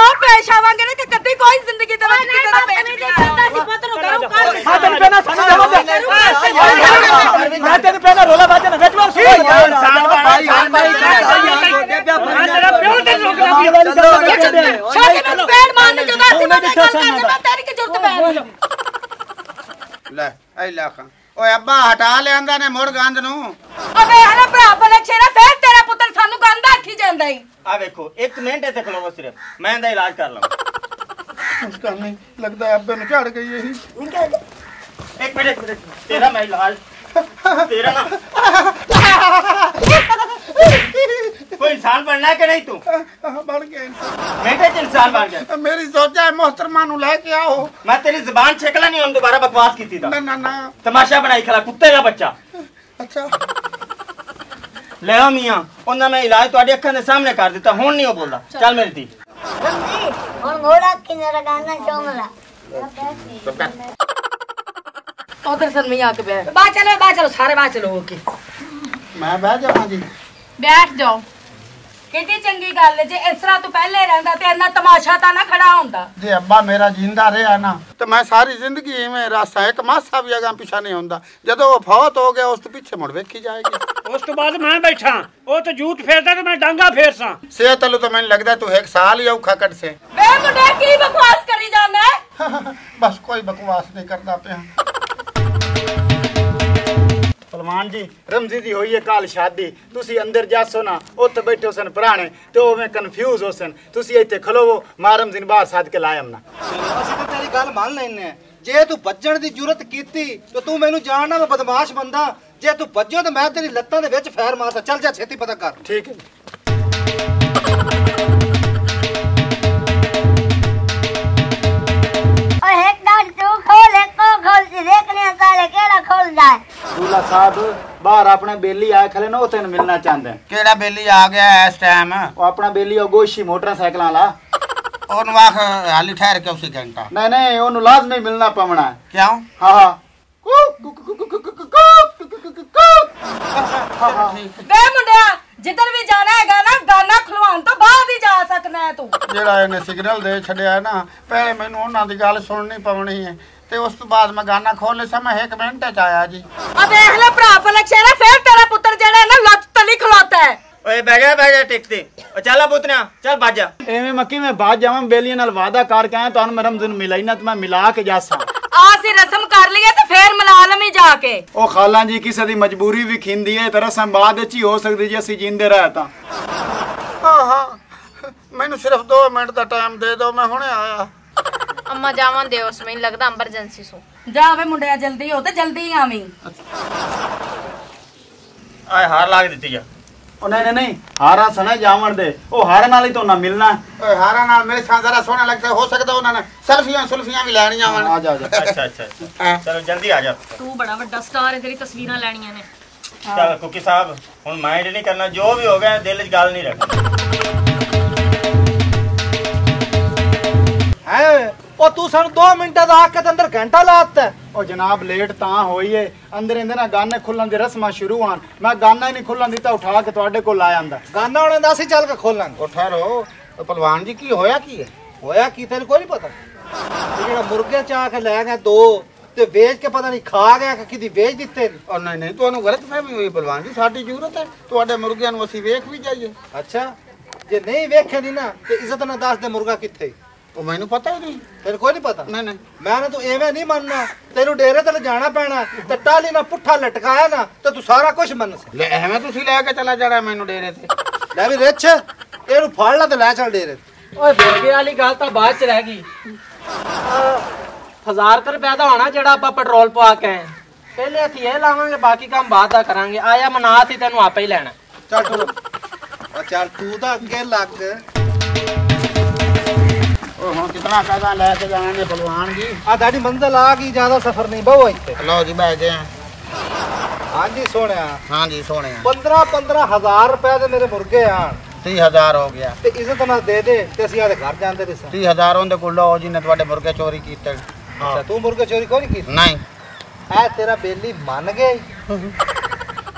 [SPEAKER 7] ਉਹ ਪੇਸ਼ ਆਵਾਂਗੇ ਨਾ ਕਿ ਕਦੀ ਕੋਈ ਜ਼ਿੰਦਗੀ ਦੇ ਵਿੱਚ ਕਿਸੇ ਦਾ ਪੇਸ਼ ਨਹੀਂ
[SPEAKER 6] ਕਰਦਾ ਸੀ ਪੁੱਤ ਨੂੰ ਕਰੋ ਕਰ
[SPEAKER 3] ਹਾਂ ਤੈਨੂੰ ਪਹਿਲਾਂ ਸਾਨੂੰ ਜਵਾਬ ਮੈਂ ਤੈਨੂੰ ਪਹਿਲਾਂ ਰੋਲਾ ਬਾਜਾ ਨਾ ਵਿੱਚ ਮਾਰ ਸੁਣ
[SPEAKER 8] ਇਨਸਾਨ ਬਣਾ,
[SPEAKER 10] ਭਾਈ
[SPEAKER 8] ਇਨਸਾਨ
[SPEAKER 10] ਭਾਈ
[SPEAKER 8] ਬਣਾ।
[SPEAKER 3] ਤੇਰਾ ਪਿਓ ਤੇ ਪਿਆ
[SPEAKER 7] ਸ਼ਾਦੀ ਮੈਨੂੰ ਪੇੜ ਮਾਰਨ ਜਗ੍ਹਾ ਸੀ ਮੈਂ ਗੱਲ ਕਰਦਾ ਮੈਂ ਤੇਰੀ ਕੀ ਜ਼ਰੂਰਤ ਪੈ
[SPEAKER 5] ਲੈ ਐ ਲਾਖਾਂ ਓਏ ਅੱਬਾ ਹਟਾ ਲਿਆਂਦਾ ਨੇ ਮੁੜ ਗੰਦ ਨੂੰ
[SPEAKER 7] ਅਬੇ ਹਨਾ ਭਰਾ ਫਲਕ ਸ਼ੇਰਾ ਫੇਰ ਤੇਰਾ ਪੁੱਤਰ ਸਾਨੂੰ ਗੰਦਾ ਆਖੀ ਜਾਂਦਾ ਈ
[SPEAKER 8] ਆ ਵੇਖੋ ਇੱਕ ਮਿੰਟ ਇੱਥੇ ਖਲੋਵੋ ਸਿਰਫ। ਮੈਂ ਇਹਦਾ ਇਲਾਜ ਕਰ ਲਵਾਂ
[SPEAKER 5] ਉਸ ਕਰ ਨਹੀਂ ਲੱਗਦਾ ਅੱਬੇ ਨੂੰ ਝੜ ਗਈ ਇਹੀ।
[SPEAKER 8] ਇੱਕ ਮਿੰਟ ਇੱਕ ਮਿੰਟ ਤੇਰਾ ਮੈਂ ਇਲਾਜ ਤੇਰਾ ਨਾ ਕੋਈ ਇਨਸਾਨ ਬਣਨਾ ਕਿ ਨਹੀਂ ਤੂੰ?
[SPEAKER 5] ਬਣ ਗਿਆ ਇਨਸਾਨ।
[SPEAKER 8] ਮਿੰਟ ਚ ਇਨਸਾਨ ਬਣ ਗਿਆ।
[SPEAKER 5] ਮੇਰੀ ਸੋਚਾ ਹੈ ਮੋਹਤਰਮਾ ਨੂੰ ਲੈ ਕੇ ਆਓ।
[SPEAKER 8] ਮੈਂ ਤੇਰੀ ਜ਼ਬਾਨ ਛੇਕਲਾ ਨਹੀਂ ਹੁਣ ਦੁਬਾਰਾ ਬਕਵਾਸ ਕੀਤੀ ਦਾ
[SPEAKER 5] ਨਾ ਨਾ ਨਾ।
[SPEAKER 8] ਤਮਾਸ਼ਾ ਬਣਾਈ ਖਲਾ ਕੁੱਤੇ ਦਾ ਬੱਚਾ।
[SPEAKER 5] ਅੱਛਾ।
[SPEAKER 8] ਲੈ ਆ ਮੀਆਂ ਉਹਨਾਂ ਮੈਂ ਇਲਾਜ ਤੁਹਾਡੀ ਅੱਖਾਂ ਦੇ ਸਾਹਮਣੇ ਕਰ ਦਿੱਤਾ ਹੁਣ ਨਹੀਂ ਉਹ ਬੋਲਦਾ। ਚੱਲ। ਮੇਰੀ ਧੀ।
[SPEAKER 6] ਹੁਣ ਘੋੜਾ ਕਿਨੇ ਲਗਾਣਾ ਚੋਮਲਾ।
[SPEAKER 7] ਉਧਰ ਸਨਮੀ ਆ ਕੇ ਬੈ
[SPEAKER 6] ਬਾਹਰ ਚਲੋ ਬਾਹਰ ਚਲੋ ਸਾਰੇ ਬਾਹਰ ਚਲੋ ਓਕੇ
[SPEAKER 5] ਮੈਂ ਬਹਿ ਜਾਵਾਂ ਜੀ।
[SPEAKER 7] ਬੈਠ ਜਾਓ। ਕਿੰਨੀ ਚੰਗੀ ਗੱਲ ਹੈ ਜੇ ਇਸ ਤਰ੍ਹਾਂ ਤੂੰ ਪਹਿਲੇ ਰਹਿੰਦਾ ਤੇ ਇੰਨਾ ਤਮਾਸ਼ਾ ਤਾਂ ਨਾ ਖੜਾ ਹੁੰਦਾ।
[SPEAKER 5] ਜੇ ਅੱਬਾ ਮੇਰਾ ਜਿੰਦਾ ਰਿਹਾ ਨਾ ਤੇ ਮੈਂ ਸਾਰੀ ਜ਼ਿੰਦਗੀ ਇਵੇਂ ਰਾਸਾ ਇੱਕ ਮਾਸਾ ਵੀ ਅਗਾਂ ਪਿਛਾ ਨਹੀਂ ਹੁੰਦਾ। ਜਦੋਂ ਉਹ ਫੌਤ ਹੋ ਗਿਆ ਉਸ ਤੋਂ ਪਿੱਛੇ ਮੁੜ ਵੇਖੀ ਜਾਏਗੀ।
[SPEAKER 3] ਉਸ ਤੋਂ ਬਾਅਦ ਮੈਂ ਬੈਠਾ ਉਹ ਤੇ ਜੂਤ ਫੇਰਦਾ ਤੇ ਮੈਂ ਡਾਂਗਾ ਫੇਰਸਾਂ।
[SPEAKER 5] ਸਿਹਤ ਵੱਲੋਂ ਤਾਂ ਮੈਨੂੰ ਲੱਗਦਾ ਤੂੰ ਇੱਕ ਸਾਲ ਹੀ ਔਖਾ ਕੱਢ ਸੇ
[SPEAKER 7] ਵੇ ਮੁੰਡੇ ਕੀ ਬਕਵਾਸ ਕਰੀ ਜਾਂਦਾ ਹੈ?
[SPEAKER 5] ਬਸ ਕੋਈ ਬਕਵਾਸ ਨਹੀਂ ਕਰਦਾ ਪਿਆ।
[SPEAKER 2] ਪਹਿਲਵਾਨ ਜੀ ਰਮਜ਼ੀ ਦੀ ਹੋਈ ਹੈ ਕੱਲ ਸ਼ਾਦੀ। ਤੁਸੀਂ ਅੰਦਰ ਜਾਸੋ ਨਾ ਉੱਥੇ ਬੈਠੇ ਸਨ ਪੁਰਾਣੇ ਤੇ ਉਹ ਮੈਂ ਕਨਫਿਊਜ਼ ਹੋ ਸਨ। ਤੁਸੀਂ ਇੱਥੇ ਖਲੋਵੋ ਮੈਂ ਰਮਜ਼ੀ ਨੂੰ ਬਾਹਰ ਸਾਧ ਕੇ ਲਾਇਮ ਨਾ
[SPEAKER 1] ਅਸੀਂ ਤਾਂ ਤੇਰੀ ਗੱਲ ਮੰਨ ਲੈਨੇ ਆ ਜੇ ਤੂੰ ਭੱਜਣ ਦੀ ਜ਼ਰੂਰਤ ਕੀਤੀ ਤੇ ਤੂੰ ਮੈਨੂੰ ਜਾਣਨਾ ਮੈਂ ਬਦਮਾਸ਼ ਬੰਦਾ। ਜੇ ਤੂੰ ਭੱਜੋ ਤਾਂ ਮੈਂ ਤੇਰੀ ਲੱਤਾਂ ਦੇ ਵਿੱਚ ਫੈਰ ਮਾਰਦਾ। ਚੱਲ ਜਾ ਛੇਤੀ ਪਤਾ ਕਰ।
[SPEAKER 2] ਠੀਕ ਹੈ। ਬਾਹਰ ਆਪਣਾ ਬੇਲੀ ਆਇਆ ਖਲੇ ਨਾ ਉਹ ਤੈਨੂੰ ਮਿਲਣਾ ਚਾਹੁੰਦਾ
[SPEAKER 5] ਕਿਹੜਾ ਬੇਲੀ ਆ ਗਿਆ ਇਸ ਟਾਈਮ
[SPEAKER 2] ਉਹ ਆਪਣਾ ਬੇਲੀ ਉਹ ਗੋਸ਼ੀ ਮੋਟਰਸਾਈਕਲਾਂ ਵਾਲਾ
[SPEAKER 5] ਉਹਨੂੰ ਆਖ ਹਾਲੀ ਠਹਿਰ ਕੇ ਉਸੇ ਘੰਟਾ
[SPEAKER 2] ਨਹੀਂ ਨਹੀਂ ਉਹਨੂੰ ਲਾਜ਼ਮੀ ਮਿਲਣਾ ਪਵਣਾ
[SPEAKER 5] ਕਿਉਂ
[SPEAKER 2] ਹਾਂ ਹਾਂ
[SPEAKER 7] ਵੇ ਮੁੰਡਿਆ ਜਿੱਧਰ ਵੀ ਜਾਣਾ ਹੈਗਾ ਨਾ ਗਾਨਾ ਖਲਵਾਉਣ ਤੋਂ ਬਾਅਦ ਹੀ ਜਾ ਸਕਣਾ ਹੈ ਤੂੰ
[SPEAKER 5] ਜਿਹੜਾ ਇਹਨੇ ਸਿਗਨਲ ਦੇ ਛੱਡਿਆ ਨਾ ਪਹਿਲੇ ਮੈਨੂੰ ਉਹਨਾਂ ਦੀ ਗੱਲ ਸੁਣਨੀ ਪਵਣੀ ਹੈ ਤੇ ਉਸ ਤੋਂ ਬਾਅਦ ਮੈਂ ਗਾਣਾ ਖੋਲ ਲਿਆ ਮੈਂ ਇੱਕ ਮਿੰਟ ਚ ਆਇਆ ਜੀ।
[SPEAKER 7] ਆ ਵੇਖ ਲੈ ਭਰਾ ਪਲਕ ਸ਼ੇਰਾ ਫੇਰ ਤੇਰਾ ਪੁੱਤਰ ਜਿਹੜਾ ਨਾ ਲੱਤ ਤਲੀ ਖਲੋਤਾ ਹੈ।
[SPEAKER 8] ਓਏ ਬਹਿ ਜਾ ਬਹਿ ਜਾ ਟਿਕ ਤੇ। ਓ ਚੱਲ ਆ ਪੁੱਤਨਾ ਚੱਲ ਭੱਜ ਜਾ।
[SPEAKER 2] ਐਵੇਂ ਮੈਂ ਕਿਵੇਂ ਬਾਅਦ ਜਾਵਾਂ ਬੇਲੀਆਂ ਨਾਲ ਵਾਅਦਾ ਕਰਕੇ ਆਇਆ ਤੁਹਾਨੂੰ ਮੈਂ ਰਮਜ਼ਨ ਮਿਲਾਈ ਨਾ ਤੇ ਮੈਂ ਮਿਲਾ ਕੇ ਜਾਸਾਂ
[SPEAKER 7] ਆ ਅਸੀਂ ਰਸਮ ਕਰ ਲਈਏ ਤੇ ਫੇਰ ਮਿਲਾ ਲਵੀਂ ਜਾ ਕੇ।
[SPEAKER 2] ਉਹ ਖਾਲਾਂ ਜੀ ਕਿਸੇ ਦੀ ਮਜਬੂਰੀ ਵੀ ਖਿੰਦੀ ਹੈ ਤੇ ਰਸਮ ਬਾਅਦ ਵਿੱਚ ਹੀ ਹੋ ਸਕਦੀ ਜੇ ਅਸੀਂ ਜਿੰਦੇ ਰਹਿ ਤਾਂ।
[SPEAKER 5] ਹਾਂ ਹਾਂ ਮੈਨੂੰ ਸਿਰਫ 2 ਮਿੰਟ ਦਾ ਟਾਈਮ ਦੇ ਦਿਓ ਮੈਂ ਹੁਣੇ ਆਇਆ।
[SPEAKER 9] ਅੰਮਾ ਜਾਵਾਂ ਦੇ ਉਸ ਮੈਨੂੰ ਲੱਗਦਾ ਐਮਰਜੈਂਸੀ ਸੋ।
[SPEAKER 7] ਜਾ ਵੇ ਮੁੰਡਿਆ ਜਲਦੀ ਹੋ ਤੇ ਜਲਦੀ ਆਵੀਂ।
[SPEAKER 8] ਆਏ ਹਾਰ ਲਾ ਕੇ ਦਿੱਤੀ ਜਾ
[SPEAKER 2] ਉਹ ਨਹੀਂ ਨਹੀਂ ਨਹੀਂ ਹਾਰਾ ਸਣਾ ਜਾਵਣ ਦੇ। ਉਹ ਹਾਰਾ ਨਾਲ ਹੀ ਤੋਂ ਨਾ ਮਿਲਣਾ।
[SPEAKER 5] ਓਏ ਹਾਰਾ ਨਾਲ ਮੇਰੇ ਸਾਹ ਜ਼ਰਾ ਸੋਹਣਾ ਲੱਗਦਾ ਹੋ ਸਕਦਾ ਉਹਨਾਂ ਨੇ ਸੈਲਫੀਆਂ ਸੁਲਫੀਆਂ ਵੀ ਲੈਣੀਆਂ ਵਣ
[SPEAKER 2] ਆ ਜਾ ਆ ਜਾ।
[SPEAKER 8] ਅੱਛਾ ਅੱਛਾ ਅੱਛਾ। ਚਲੋ ਜਲਦੀ ਆ ਜਾ।
[SPEAKER 9] ਤੂੰ ਬੜਾ ਵੱਡਾ ਸਟਾਰ ਹੈ ਤੇਰੀ ਤਸਵੀਰਾਂ ਲੈਣੀਆਂ ਨੇ।
[SPEAKER 8] ਚੱਲ ਕੁਕੀ ਸਾਹਿਬ ਹੁਣ ਮਾਈਂਡ ਨਹੀਂ ਕਰਨਾ ਜੋ ਵੀ ਹੋ ਗਿਆ ਦਿਲ 'ਚ ਗੱਲ ਨਹੀਂ ਰੱਖਣੀ।
[SPEAKER 1] ਹੈ? ਉਹ ਤੂੰ ਸਾਨੂੰ 2 ਮਿੰਟਾਂ ਦਾ ਆ ਕੇ ਤੇ ਅੰਦਰ ਘੰਟਾ ਲਾਤਾ
[SPEAKER 2] ਉਹ ਜਨਾਬ ਲੇਟ ਤਾਂ ਹੋਈ ਏ ਅੰਦਰ ਇਹਦੇ ਨਾ ਗਾਨੇ ਖੁੱਲਣ ਦੀ ਰਸਮਾਂ ਸ਼ੁਰੂ ਹਨ ਮੈਂ ਗਾਨਾ ਹੀ ਨਹੀਂ ਖੁੱਲਣ ਦਿੱਤਾ ਉਠਾ ਕੇ ਤੁਹਾਡੇ ਕੋਲ ਆ ਜਾਂਦਾ
[SPEAKER 1] ਗਾਨਾ ਉਹਨਾਂ ਦਾ ਅਸੀਂ ਚੱਲ ਕੇ ਖੋਲਾਂਗੇ।
[SPEAKER 5] ਉਹ ਠਹਿਰੋ ਉਹ ਪਹਿਲਵਾਨ ਜੀ ਕੀ ਹੋਇਆ ਕੀ ਹੈ?
[SPEAKER 1] ਹੋਇਆ ਕੀ ਤੈਨੂੰ ਕੋਈ ਨਹੀਂ ਪਤਾ। ਇਹ ਜਿਹੜਾ ਮੁਰਗੇ ਚਾਹ ਕੇ ਲੈ ਗਿਆ ਦੋ ਤੇ ਵੇਚ ਕੇ ਪਤਾ ਨਹੀਂ ਖਾ ਗਿਆ ਕਿ ਕਿਦੀ ਵੇਚ ਦਿੱਤੇ ਨੇ।
[SPEAKER 5] ਉਹ ਨਹੀਂ ਨਹੀਂ ਤੁਹਾਨੂੰ ਗਲਤ ਫਹਿਮੀ ਹੋਈ ਪਹਿਲਵਾਨ ਜੀ ਸਾਡੀ ਜ਼ਰੂਰਤ ਹੈ। ਤੁਹਾਡੇ ਮੁਰਗਿਆਂ ਨੂੰ ਅਸੀਂ ਵੇਖ ਵੀ ਜਾਈਏ।
[SPEAKER 1] ਅੱਛਾ ਜੇ ਨਹੀਂ ਵੇਖੇ ਨਹੀਂ ਨਾ ਤੇ ਇੱਜ਼ਤ ਨਾਲ ਦੱਸ ਦੇ ਮੁਰਗਾ ਕਿੱਥੇ।
[SPEAKER 5] ਉਹ ਮੈਨੂੰ ਪਤਾ ਹੀ ਨਹੀਂ
[SPEAKER 1] ਤੈਨੂੰ ਕੋਈ ਨਹੀਂ ਪਤਾ?
[SPEAKER 5] ਨਹੀਂ ਨਹੀਂ।
[SPEAKER 1] ਮੈਂ ਨਾ ਤੂੰ ਐਵੇਂ ਨਹੀਂ ਮੰਨਣਾ। ਤੈਨੂੰ ਡੇਰੇ ਤੇ ਲਿਜਾਣਾ ਪੈਣਾ ਤੇ ਟਾਲੀ ਨਾਲ ਪੁੱਠਾ ਲਟਕਾਇਆ ਨਾ ਤੇ ਤੂੰ ਸਾਰਾ ਕੁਝ ਮੰਨ ਸਕ
[SPEAKER 5] ਲੈ ਐਵੇਂ ਤੁਸੀਂ ਲੈ ਕੇ ਚਲਾ ਜਾਣਾ ਮੈਨੂੰ ਡੇਰੇ ਤੇ।
[SPEAKER 1] ਲੈ ਵੀ ਰਿੱਛ ਇਹਨੂੰ ਫੜ ਲੈ ਤੇ ਲੈ ਚੱਲ ਡੇਰੇ ਤੇ।
[SPEAKER 4] ਓਏ ਮੁਰਗੇ ਵਾਲੀ ਗੱਲ ਤਾਂ ਬਾਅਦ ਚ ਰਹਿ ਗਈ। ਹਜ਼ਾਰ ਕੁ ਰੁਪਏ ਦਾ ਹੋਣਾ ਜਿਹੜਾ ਆਪਾਂ ਪੈਟਰੋਲ ਪਵਾ ਕੇ ਆਏ ਪਹਿਲੇ ਅਸੀਂ ਇਹ ਲਾਵਾਂਗੇ ਬਾਕੀ ਕੰਮ ਬਾਅਦ ਦਾ ਕਰਾਂਗੇ। ਆਇਆ ਮਨਾ ਸੀ ਤੈਨੂੰ ਆਪੇ ਹੀ ਲੈਣਾ।
[SPEAKER 1] ਚੱਲ ਚੱਲ ਤੂੰ ਤਾਂ ਅੱਗੇ ਲੱਗ।
[SPEAKER 5] ਉਹ ਹੁਣ ਕਿਤਨਾ ਲੈ ਕੇ ਜਾਣਗੇ ਪਹਿਲਵਾਨ ਜੀ।
[SPEAKER 1] ਆ ਤੁਹਾਡੀ ਮੰਜ਼ਿਲ ਆ ਗਈ ਜ਼ਿਆਦਾ ਸਫ਼ਰ ਨਹੀਂ ਬਹੁ ਇੱਥੇ।
[SPEAKER 5] ਲਓ ਜੀ ਬਹਿ ਗਏ ਹਾਂ।
[SPEAKER 1] ਹਾਂਜੀ ਸੋਹਣਿਆ।
[SPEAKER 5] ਹਾਂ ਜੀ ਸੋਹਣੇ
[SPEAKER 1] 15 15000 ਰੁਪਏ ਦੇ ਮੇਰੇ ਮੁਰਗੇ ਆਣ
[SPEAKER 5] 30000 ਹੋ ਗਿਆ।
[SPEAKER 1] ਤੇ ਇੱਜ਼ਤ ਨਾਲ ਦੇ ਦੇ ਤੇ ਅਸੀਂ ਆਦੇ ਘਰ ਜਾਂਦੇ ਰਹੇ ਸਾਂ।
[SPEAKER 5] 30000 ਉਹਦੇ ਕੋਲ ਲਓ ਜਿਹਨੇ ਤੁਹਾਡੇ ਮੁਰਗੇ ਚੋਰੀ ਕੀਤੇ।
[SPEAKER 1] ਅੱਛਾ ਤੂੰ ਮੁਰਗੇ ਚੋਰੀ ਕੋਈ ਨਹੀਂ ਕੀਤੀ?
[SPEAKER 5] ਨਹੀਂ।
[SPEAKER 1] ਐ ਤੇਰਾ ਬੇਲੀ ਮੰਨ ਗਏ।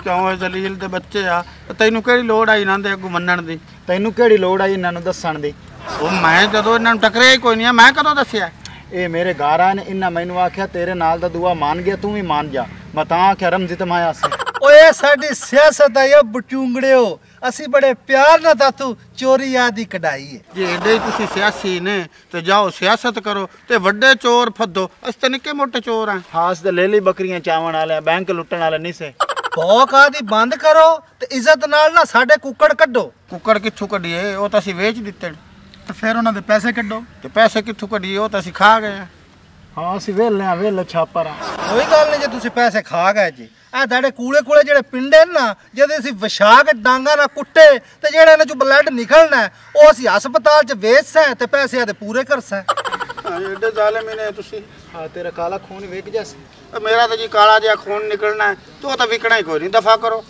[SPEAKER 5] ਕਿਉਂ ਇਹ ਜਲੀਲ ਦੇ ਬੱਚੇ ਆ? ਤੈਨੂੰ ਕਿਹੜੀ ਲੋੜ ਆਈ ਇਹਨਾਂ ਦੇ ਅੱਗੋਂ ਮੰਨਣ ਦੀ?
[SPEAKER 2] ਤੈਨੂੰ ਕਿਹੜੀ ਲੋੜ ਆਈ ਇਹਨਾਂ ਨੂੰ ਦੱਸਣ ਦੀ?
[SPEAKER 5] ਉਹ ਮੈਂ ਜਦੋਂ ਇਹਨਾਂ ਨੂੰ ਟਕਰਿਆ ਹੀ ਕੋਈ ਨਹੀਂ ਆ, ਮੈਂ ਕਦੋਂ ਦੱਸਿਆ?
[SPEAKER 2] ਇਹ ਮੇਰੇ ਆਏ ਨੇ ਇਹਨਾਂ ਮੈਨੂੰ ਆਖਿਆ ਤੇਰੇ ਨਾਲ ਦਾ ਦੁਆ ਮੰਨ ਗਿਆ ਤੂੰ ਵੀ ਮੰਨ ਜਾ। ਮੈਂ ਤਾਂ ਆਖਿਆ ਰਮਜ਼ੀ ਤੇ ਮੈਂ ਆਸੇ
[SPEAKER 1] ਓਏ ਸਾਡੀ ਸਿਆਸਤ ਆ ਇਹ ਬਚੂੰਗੜਿਓ। ਅਸੀਂ ਬੜੇ ਪਿਆਰ ਨਾਲ ਤਾਤੂ ਚੋਰੀ ਆਦੀ ਕਢਾਈ ਹੈ
[SPEAKER 5] ਜੇ ਹੀ ਤੁਸੀਂ ਸਿਆਸੀ ਨੇ ਤੇ ਜਾਓ ਸਿਆਸਤ ਕਰੋ ਤੇ ਵੱਡੇ ਚੋਰ ਫੱਦੋ। ਅਸੀਂ ਤਾਂ ਨਿੱਕੇ ਮੋਟੇ ਚੋਰ ਆ।
[SPEAKER 2] ਹਾਸ ਤੇ ਲੈ ਲਈ ਬੱਕਰੀਆਂ ਚਾਵਣ ਵਾਲੇ ਬੈਂਕ ਲੁੱਟਣ ਵਾਲੇ ਨਹੀਂ ਸੇ।
[SPEAKER 1] ਭੌਕ ਆਦੀ ਬੰਦ ਕਰੋ ਤੇ ਇੱਜ਼ਤ ਨਾਲ ਨਾ ਸਾਡੇ ਕੁੱਕੜ ਕੱਢੋ।
[SPEAKER 5] ਕੁੱਕੜ ਕਿੱਥੋਂ ਕੱਢੀਏ? ਉਹ ਤਾਂ ਅਸੀਂ ਵੇਚ ਦਿੱਤੇ ਨੇ।
[SPEAKER 2] ਤੇ ਫਿਰ ਉਹਨਾਂ ਦੇ ਪੈਸੇ ਕੱਢੋ।
[SPEAKER 5] ਤੇ ਪੈਸੇ ਕਿੱਥੋਂ ਕੱਢੀਏ? ਉਹ ਤਾਂ ਅਸੀਂ ਖਾ ਗਏ ਆ।
[SPEAKER 2] ਹਾਂ ਅਸੀਂ ਵੇਲੇ ਆ ਵੇਲੇ ਛਾਪਰ ਆ
[SPEAKER 1] ਕੋਈ ਗੱਲ ਨਹੀਂ ਜੇ ਤੁਸੀਂ ਪੈਸੇ ਖਾ ਗਏ ਜੀ। ਆ ਤੁਹਾਡੇ ਕੂਲੇ ਕੂਲੇ ਜਿਹੜੇ ਪਿੰਡੇ ਨੇ ਨਾ ਜਿਹਦੇ ਅਸੀਂ ਕੇ ਡਾਂਗਾ ਨਾਲ ਕੁੱਟੇ ਤੇ ਜਿਹੜਾ ਇਹਨਾਂ ਚੋਂ ਬਲੱਡ ਨਿਕਲਣਾ ਉਹ ਅਸੀਂ ਹਸਪਤਾਲ 'ਚ ਵੇਚਸਾਂ ਤੇ ਪੈਸੇ ਆਦੇ ਪੂਰੇ ਕਰਸਾਂ।
[SPEAKER 5] ਹਾਂ, ਏਡੇ ਜ਼ਾਲਿਮ ਹੀ ਨੇ ਤੁਸੀਂ।
[SPEAKER 2] ਹਾਂ ਤੇਰਾ ਕਾਲਾ ਖੂਨ ਵੇਖ ਜਾਸ
[SPEAKER 5] ਮੇਰਾ ਤਾਂ ਜੀ ਕਾਲਾ ਜਿਹਾ ਖੂਨ ਨਿਕਲਣਾ ਹੈ। ਤੇ ਤਾਂ ਵਿਕਣਾ ਹੀ ਕੋਈ ਨਹੀਂ ਦਫਾ ਕਰੋ।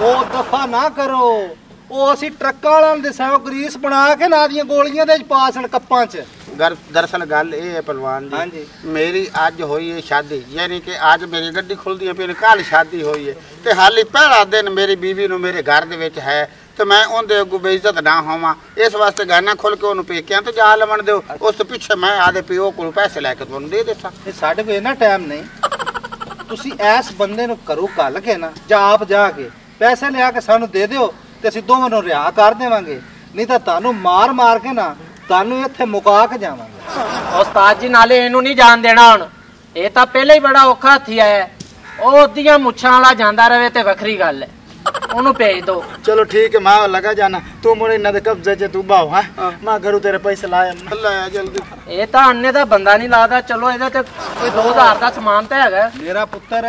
[SPEAKER 1] ਉਹ ਦਫਾ ਨਾ ਕਰੋ। ਉਹ ਅਸੀਂ ਟਰੱਕਾਂ ਵਾਲਿਆਂ ਦੇ ਸਭ ਗਰੀਸ ਬਣਾ ਕੇ ਨਾ ਦੀਆਂ ਗੋਲੀਆਂ ਦੇ ਪਾ ਸਣ ਕੱਪਾਂ 'ਚ।
[SPEAKER 5] ਗਰ ਦਰਅਸਲ ਗੱਲ ਇਹ ਹੈ ਪਹਿਲਵਾਨ ਜੀ। ਮੇਰੀ ਅੱਜ ਹੋਈ ਹੈ ਸ਼ਾਦੀ ਯਾਨੀ ਕਿ ਅੱਜ ਮੇਰੀ ਗੱਡੀ ਖੁੱਲਦੀ ਹੈ ਫਿਰ ਕੱਲ ਸ਼ਾਦੀ ਹੋਈ ਹੈ ਤੇ ਹਾਲੀ ਪਹਿਲਾ ਦਿਨ ਮੇਰੀ ਬੀਵੀ ਨੂੰ ਮੇਰੇ ਘਰ ਦੇ ਵਿੱਚ ਹੈ ਤੇ ਮੈਂ ਉਹਦੇ ਅੱਗੋਂ ਬੇਇੱਜ਼ਤ ਨਾ ਹੋਵਾਂ। ਇਸ ਵਾਸਤੇ ਗਾਨਾ ਖੋਲ ਕੇ ਉਹਨੂੰ ਪੇਕਿਆਂ ਤੇ ਜਾ ਲਵਣ ਦਿਓ। ਉਸ ਤੋਂ ਪਿੱਛੇ ਮੈਂ ਆਦੇ ਪਿਓ ਕੋਲ ਪੈਸੇ ਲੈ ਕੇ ਤੁਹਾਨੂੰ ਦੇ ਦਿੱਤਾ।
[SPEAKER 1] ਇਹ ਸਾਡੇ ਕੋਲ ਇਹਨਾਂ ਟਾਈਮ ਨਹੀਂ। ਤੁਸੀਂ ਐਸ ਬੰਦੇ ਨੂੰ ਘਰੋਂ ਕੱਲ ਕੇ ਨਾ ਜਾਂ ਆਪ ਜਾ ਕੇ ਪੈਸੇ ਲਿਆ ਕੇ ਸਾਨੂੰ ਦੇ ਦਿਓ। ਤੇ ਅਸੀਂ ਦੋਵਾਂ ਨੂੰ ਰਿहा ਕਰ ਦੇਵਾਂਗੇ। ਨਹੀਂ ਤਾਂ ਤੁਹਾਨੂੰ ਮਾਰ ਮਾਰ ਕੇ ਨਾ ਤੁਹਾਨੂੰ ਇੱਥੇ ਮੁਕਾ ਕੇ ਜਾਵਾਂਗੇ।
[SPEAKER 4] ਉਸਤਾਦ ਜੀ, ਨਾਲੇ ਇਹਨੂੰ ਨਹੀਂ ਜਾਣ ਦੇਣਾ ਹੁਣ। ਇਹ ਤਾਂ ਪਹਿਲਾਂ ਹੀ ਬੜਾ ਔਖਾ ਹੱਥੀ ਆਇਆ ਉਹ ਉਹਦੀਆਂ ਮੁੱਛਾਂ ਵਾਲਾ ਜਾਂਦਾ ਰਵੇ ਤੇ ਵੱਖਰੀ ਗੱਲ ਹੈ। ਉਹਨੂੰ ਭੇਜ ਦੋ।
[SPEAKER 2] ਚਲੋ ਠੀਕ ਹੈ ਮਾਂ ਲਗਾ ਜਾਣਾ। ਤੂੰ ਮੋਰੇ ਇਹਨਾਂ ਦੇ ਕਬਜ਼ੇ 'ਚ ਤੂੰ ਬਾਹ ਹਾਂ? ਮਾਂ ਘਰੋਂ ਤੇਰੇ ਪੈਸੇ ਲਾਇਆ
[SPEAKER 5] ਲਾਇਆ ਜਲਦੀ।
[SPEAKER 4] ਇਹ ਤਾਂ ਅੰਨੇ ਦਾ ਬੰਦਾ ਨਹੀਂ ਲਾਦਾ। ਚਲੋ ਇਹਦੇ ਤੇ ਕੋਈ 2000 ਦਾ ਸਮਾਨ ਤਾਂ ਹੈਗਾ।
[SPEAKER 1] ਮੇਰਾ ਪੁੱਤਰ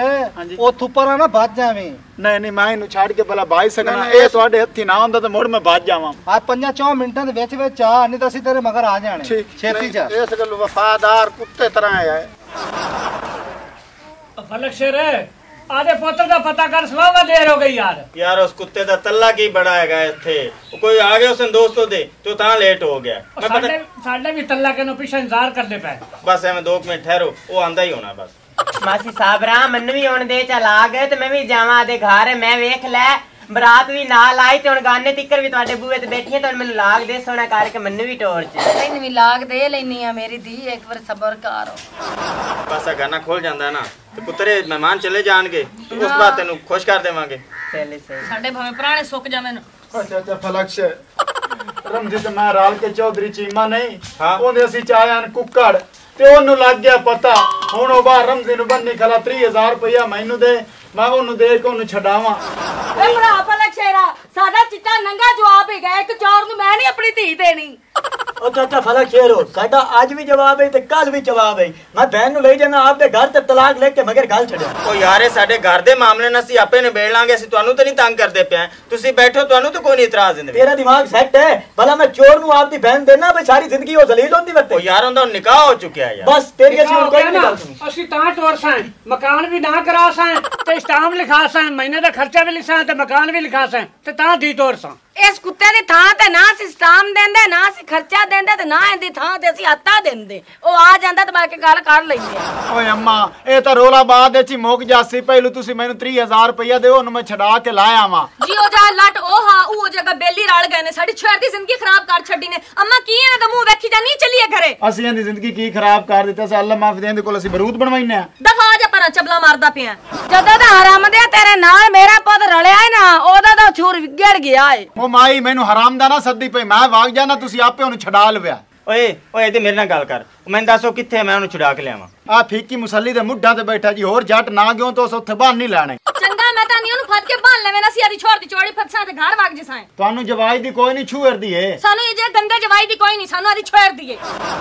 [SPEAKER 1] ਉਥ ਉੱਪਰ ਨਾ ਵੱਜ ਜਾਵੇਂ।
[SPEAKER 2] ਨਹੀਂ ਨਹੀਂ ਮੈਂ ਇਹਨੂੰ ਛੱਡ ਕੇ ਭਲਾ ਬਾਈ ਸਕਣਾ ਇਹ ਤੁਹਾਡੇ ਹੱਥੀ ਨਾ ਹੁੰਦਾ ਤਾਂ ਮੋੜ ਮੈਂ ਵੱਜ ਜਾਵਾਂ।
[SPEAKER 1] ਆ ਪੰਜਾਂ 4 ਮਿੰਟਾਂ ਦੇ ਵਿੱਚ ਵਿੱਚ ਆ ਨਹੀਂ ਤਾਂ ਅਸੀਂ ਤੇਰੇ ਮਗਰ ਆ ਜਾਣੇ। ਛੇਤੀ ਚ
[SPEAKER 5] ਇਸ ਗੱਲ ਵਫਾਦਾਰ ਕੁੱਤੇ ਤਰ੍ਹਾਂ ਆਇਆ ਹੈ
[SPEAKER 11] ਫਲਕ ਸ਼ੇਰ। ਹੈ ਆਦੇ ਪੁੱਤਰ ਦਾ ਪਤਾ ਕਰ ਸਵਾਵਾ ਦੇਰ ਹੋ ਗਈ
[SPEAKER 8] ਯਾਰ। ਯਾਰ ਉਸ ਕੁੱਤੇ ਦਾ ਤੱਲਾ ਕੀ ਬੜਾ ਇੱਥੇ? ਕੋਈ ਆ ਗਿਆ ਉਸਨ ਦੋਸਤੋ ਦੇ ਤੂੰ ਤਾਂ ਲੇਟ ਹੋ ਗਿਆ।
[SPEAKER 11] ਸਾਡੇ ਵੀ ਤੱਲਾ ਕਿਨੂੰ ਪਿੱਛੇ ਇੰਤਜ਼ਾਰ ਕਰਦੇ ਪਏ।
[SPEAKER 8] ਬਸ ਐਵੇਂ 2 ਮਿੰਟ ਠਹਿਰੋ ਉਹ ਆਂਦਾ ਹੀ ਹੋਣਾ ਬਸ।
[SPEAKER 12] ਮਾਸੀ ਸਾਹਿਬ ਰਾ ਮੰਨ ਵੀ ਆਉਣ ਦੇ ਚਲ ਆ ਗਏ ਤੇ ਮੈਂ ਵੀ ਜਾਵਾਂ ਆਦੇ ਘਰ ਮੈਂ ਵੇਖ ਲੈ। ਬਰਾਤ ਵੀ ਨਾਲ ਆਈ ਤੇ ਹੁਣ ਗਾਨੇ ਤਿੱਕਰ ਵੀ ਤੁਹਾਡੇ ਬੂਹੇ ਤੇ ਬੈਠੀ ਤੇ ਹੁਣ ਮੈਨੂੰ ਲਾਗ ਦੇ ਸੋਣਾ ਕਰਕੇ ਮੈਨੂੰ ਵੀ ਟੋਰ ਚ।
[SPEAKER 7] ਤੈਨੂੰ ਵੀ ਲਾਗ ਦੇ ਲੈਨੀ ਆ ਮੇਰੀ ਧੀ ਇੱਕ ਵਾਰ ਸਬਰ ਕਰ।
[SPEAKER 8] ਬਸ ਆ ਗਾਨਾ ਖੋਲ ਜਾਂਦਾ ਨਾ ਤੇ ਪੁੱਤਰੇ ਮਹਿਮਾਨ ਚਲੇ ਜਾਣਗੇ ਉਸ ਬਾਅਦ ਤੈਨੂੰ ਖੁਸ਼ ਕਰ ਦੇਵਾਂਗੇ।
[SPEAKER 12] ਚੱਲੇ ਸਹੀ
[SPEAKER 9] ਸਾਡੇ ਭਾਵੇਂ ਪੁਰਾਣੇ ਸੁੱਕ ਜਾਵਣ
[SPEAKER 2] ਅੱਛਾ ਅੱਛਾ ਫਲਕ ਸ਼ ਰਮਜੀ ਤੇ ਮੈਂ ਰਾਲ ਕੇ ਚੌਧਰੀ ਚੀਮਾ ਨਹੀਂ
[SPEAKER 8] ਹਾਂ।
[SPEAKER 2] ਉਹਦੇ ਅਸੀਂ ਚਾਹਿਆ ਨ ਕੁੱਕੜ ਤੇ ਉਹਨੂੰ ਲੱਗ ਗਿਆ ਪਤਾ। ਹੁਣ ਉਹ ਬਾਹਰ ਰਮਜੀ ਨੂੰ ਬੰਨੀ ਖਲਾ 30000 ਰੁਪਇਆ ਮੈਨੂੰ ਦੇ ਮੈਂ ਉਹਨੂੰ ਦੇਖ ਕੇ ਉਹਨੂੰ ਛਡਾਵਾਂ।
[SPEAKER 7] ਏ ਭਰਾ ਪਲਕ ਸ਼ੇਰਾ ਸਾਡਾ ਚਿੱਟਾ ਨੰਗਾ ਜਵਾਬ ਹੈਗਾ ਇੱਕ ਚੋਰ ਨੂੰ ਮੈਂ ਨਹੀਂ ਆਪਣੀ ਧੀ ਦੇਣੀ।
[SPEAKER 3] ਉਹ ਚਾਚਾ ਫਲਕ ਸ਼ੇਰੋ ਸਾਡਾ ਅੱਜ ਵੀ ਜਵਾਬ ਹੈ ਤੇ ਕੱਲ ਵੀ ਜਵਾਬ ਹੈ। ਮੈਂ ਬਹਿਨ ਨੂੰ ਲਈ ਜਾਣਾ ਆਪਦੇ ਘਰ ਤੇ ਤਲਾਕ ਲੈ ਕੇ ਮਗਰ ਗੱਲ ਛੱਡਿਆ।
[SPEAKER 8] ਉਹ ਯਾਰ ਸਾਡੇ ਘਰ ਦੇ ਮਾਮਲੇ ਨਾਲ ਅਸੀਂ ਆਪੇ ਨਿਬੇੜ ਲਾਂਗੇ ਅਸੀਂ ਤੁਹਾਨੂੰ ਤਾਂ ਨਹੀਂ ਤੰਗ ਕਰਦੇ ਪਿਆ ਤੁਸੀਂ ਬੈਠੋ ਤੁਹਾਨੂੰ ਤਾਂ ਕੋਈ ਨਹੀਂ ਇਤਰਾਜ਼ ਦਿੰਦੇ।
[SPEAKER 3] ਤੇਰਾ ਦਿਮਾਗ ਸੈੱਟ ਹੈ। ਭਲਾ ਮੈਂ ਚੋਰ ਨੂੰ ਆਪਦੀ ਬਹਿਨ ਦੇਣਾ ਬਈ ਸਾਰੀ ਜ਼ਿੰਦਗੀ ਉਹ ਜ਼ਲੀਲ ਹੁੰਦੀ
[SPEAKER 8] ਉਹ
[SPEAKER 3] ਵਰਤੇ
[SPEAKER 8] ਯਾਰ ਉਹਦਾ ਨਿਕਾਹ ਹੋ ਚੁੱਕਿਆ ਯਾਰ।
[SPEAKER 3] ਬਸ ਤੇਰੀ ਅਸੀਂ ਹੁਣ ਕੋਈ ਨਹੀਂ ਗੱਲ ਸੁਣੀ।
[SPEAKER 11] ਅਸੀਂ ਤਾਂ ਟੋਰ ਸਾਂ। ਮਕਾਨ ਵੀ ਨਾ ਕਰਾ ਸਾਂ ਤੇ ਸਟਾਮ ਲਿਖਾ ਸਾਂ। ਮਹੀਨੇ ਦਾ ਖਰਚਾ ਵੀ ਲਿਖਾਂ ਤੇ ਮਕਾਨ ਵੀ ਲਿਖਾ ਸਾਂ ਤੇ ਤਾਂ ਦੀ ਟੋਰ ਸਾਂ।
[SPEAKER 7] ਇਸ ਕੁੱਤੇ ਦੀ ਥਾਂ ਤੇ ਨਾ ਅਸੀਂ ਸਟਾਮ ਦਿੰਦੇ ਨਾ ਅਸੀਂ ਖਰਚਾ ਦਿੰਦੇ ਤੇ ਨਾ ਇਹਦੀ ਥਾਂ ਤੇ ਅਸੀਂ ਆਤਾ ਦਿੰਦੇ। ਉਹ ਆ ਜਾਂਦਾ ਤੇ ਬਾਕੀ ਗੱਲ ਕਰ ਲੈਂਦੇ
[SPEAKER 2] ਓਏ ਅੰਮਾ ਇਹ ਤਾਂ ਰੋਲਾ ਬਾਅਦ ਵਿੱਚ ਹੀ ਮੁੱਕ ਜਾਸੀ ਪਹਿਲੂ ਤੁਸੀਂ ਮੈਨੂੰ 30000 ਰੁਪਇਆ ਦਿਓ ਉਹਨੂੰ ਮੈਂ ਛਡਾ ਕੇ ਲਾਇਆ ਵਾਂ
[SPEAKER 9] ਜੀ ਉਹ ਜਾ ਲੱਟ ਉਹ ਹਾਂ ਉਹ ਜਗ੍ਹਾ ਬੇਲੀ ਰਲ ਗਏ ਨੇ। ਸਾਡੀ ਛੇਰ ਦੀ ਜ਼ਿੰਦਗੀ ਖਰਾਬ ਕਰ ਛੱਡੀ ਨੇ। ਅੰਮਾ ਕੀ ਇਹਨਾਂ ਦਾ ਮੂੰਹ ਵੇਖੀ ਜਾਨੀ ਚੱਲੀਏ ਘਰੇ।
[SPEAKER 2] ਅਸੀਂ ਇਹਦੀ ਜ਼ਿੰਦਗੀ ਕੀ ਖਰਾਬ ਕਰ ਦਿੱਤਾ? ਸੀ ਅੱਲਾ ਮਾਫ ਦੇਣ ਦੇ ਕੋਲ ਅਸੀਂ ਬਰੂਦ ਬਣਵਾਈਨੇ ਆ
[SPEAKER 9] ਦਫਾ ਜਾ ਪਰਾਂ ਚਬਲਾ ਮਾਰਦਾ ਪਿਆ।
[SPEAKER 7] ਜਦੋਂ ਦਾ ਹਰਾਮ ਦੇ ਤੇਰੇ ਨਾਲ ਮੇਰਾ ਪੁੱਤ ਰਲਿਆ ਏ ਨਾ ਉਹਦਾ ਤਾਂ ਵਿਗੜ ਗਿਆ ਏ।
[SPEAKER 2] ਉਹ ਮਾਈ ਮੈਨੂੰ ਹਰਾਮ ਦਾ ਨਾ ਸੱਦੀ ਪਈ। ਮੈਂ ਵਾਗ ਜਾਣਾ ਤੁਸੀਂ ਆਪੇ ਉਹਨੂੰ ਛਡਾ ਲਵਿਆ।
[SPEAKER 8] ਓਏ ਓਏ ਇਹਦੇ ਮੇਰੇ ਨਾਲ ਗੱਲ ਕਰ। ਮੈਨੂੰ ਦੱਸੋ ਕਿੱਥੇ ਮੈਂ ਉਹਨੂੰ ਛੁਡਾ ਕੇ ਲਿਆਵਾਂ।
[SPEAKER 2] ਆ ਫੀਕੀ ਮੁਸੱਲੀ ਦੇ ਮੁੱਢਾਂ ਤੇ ਬੈਠਾ ਜੀ ਹੋਰ ਜੱਟ ਨਾ ਗਿਓ ਤਾਂ ਉੱਥੇ ਬਾਹਰ ਨਹੀਂ ਲੈਣੇ।
[SPEAKER 9] ਚੰਗਾ ਮੈਂ ਤਾਂ ਨਹੀਂ ਉਹਨੂੰ ਫੜ ਕੇ ਬੰਨ ਲੈਵੇਂ ਨਾ ਸੀ ਆਦੀ ਛੋੜ ਦੀ ਚੋੜੀ ਫਰਸਾਂ ਤੇ ਘਰ ਵਗ ਜਿਸਾਂ
[SPEAKER 2] ਤੁਹਾਨੂੰ ਜਵਾਈ ਦੀ ਕੋਈ ਨਹੀਂ ਛੂਰ ਦੀ ਏ
[SPEAKER 9] ਸਾਨੂੰ ਇਹ ਜੇ ਗੰਦੇ ਜਵਾਈ ਦੀ ਕੋਈ ਨਹੀਂ ਸਾਨੂੰ ਆਦੀ ਛੋੜ ਦੀਏ।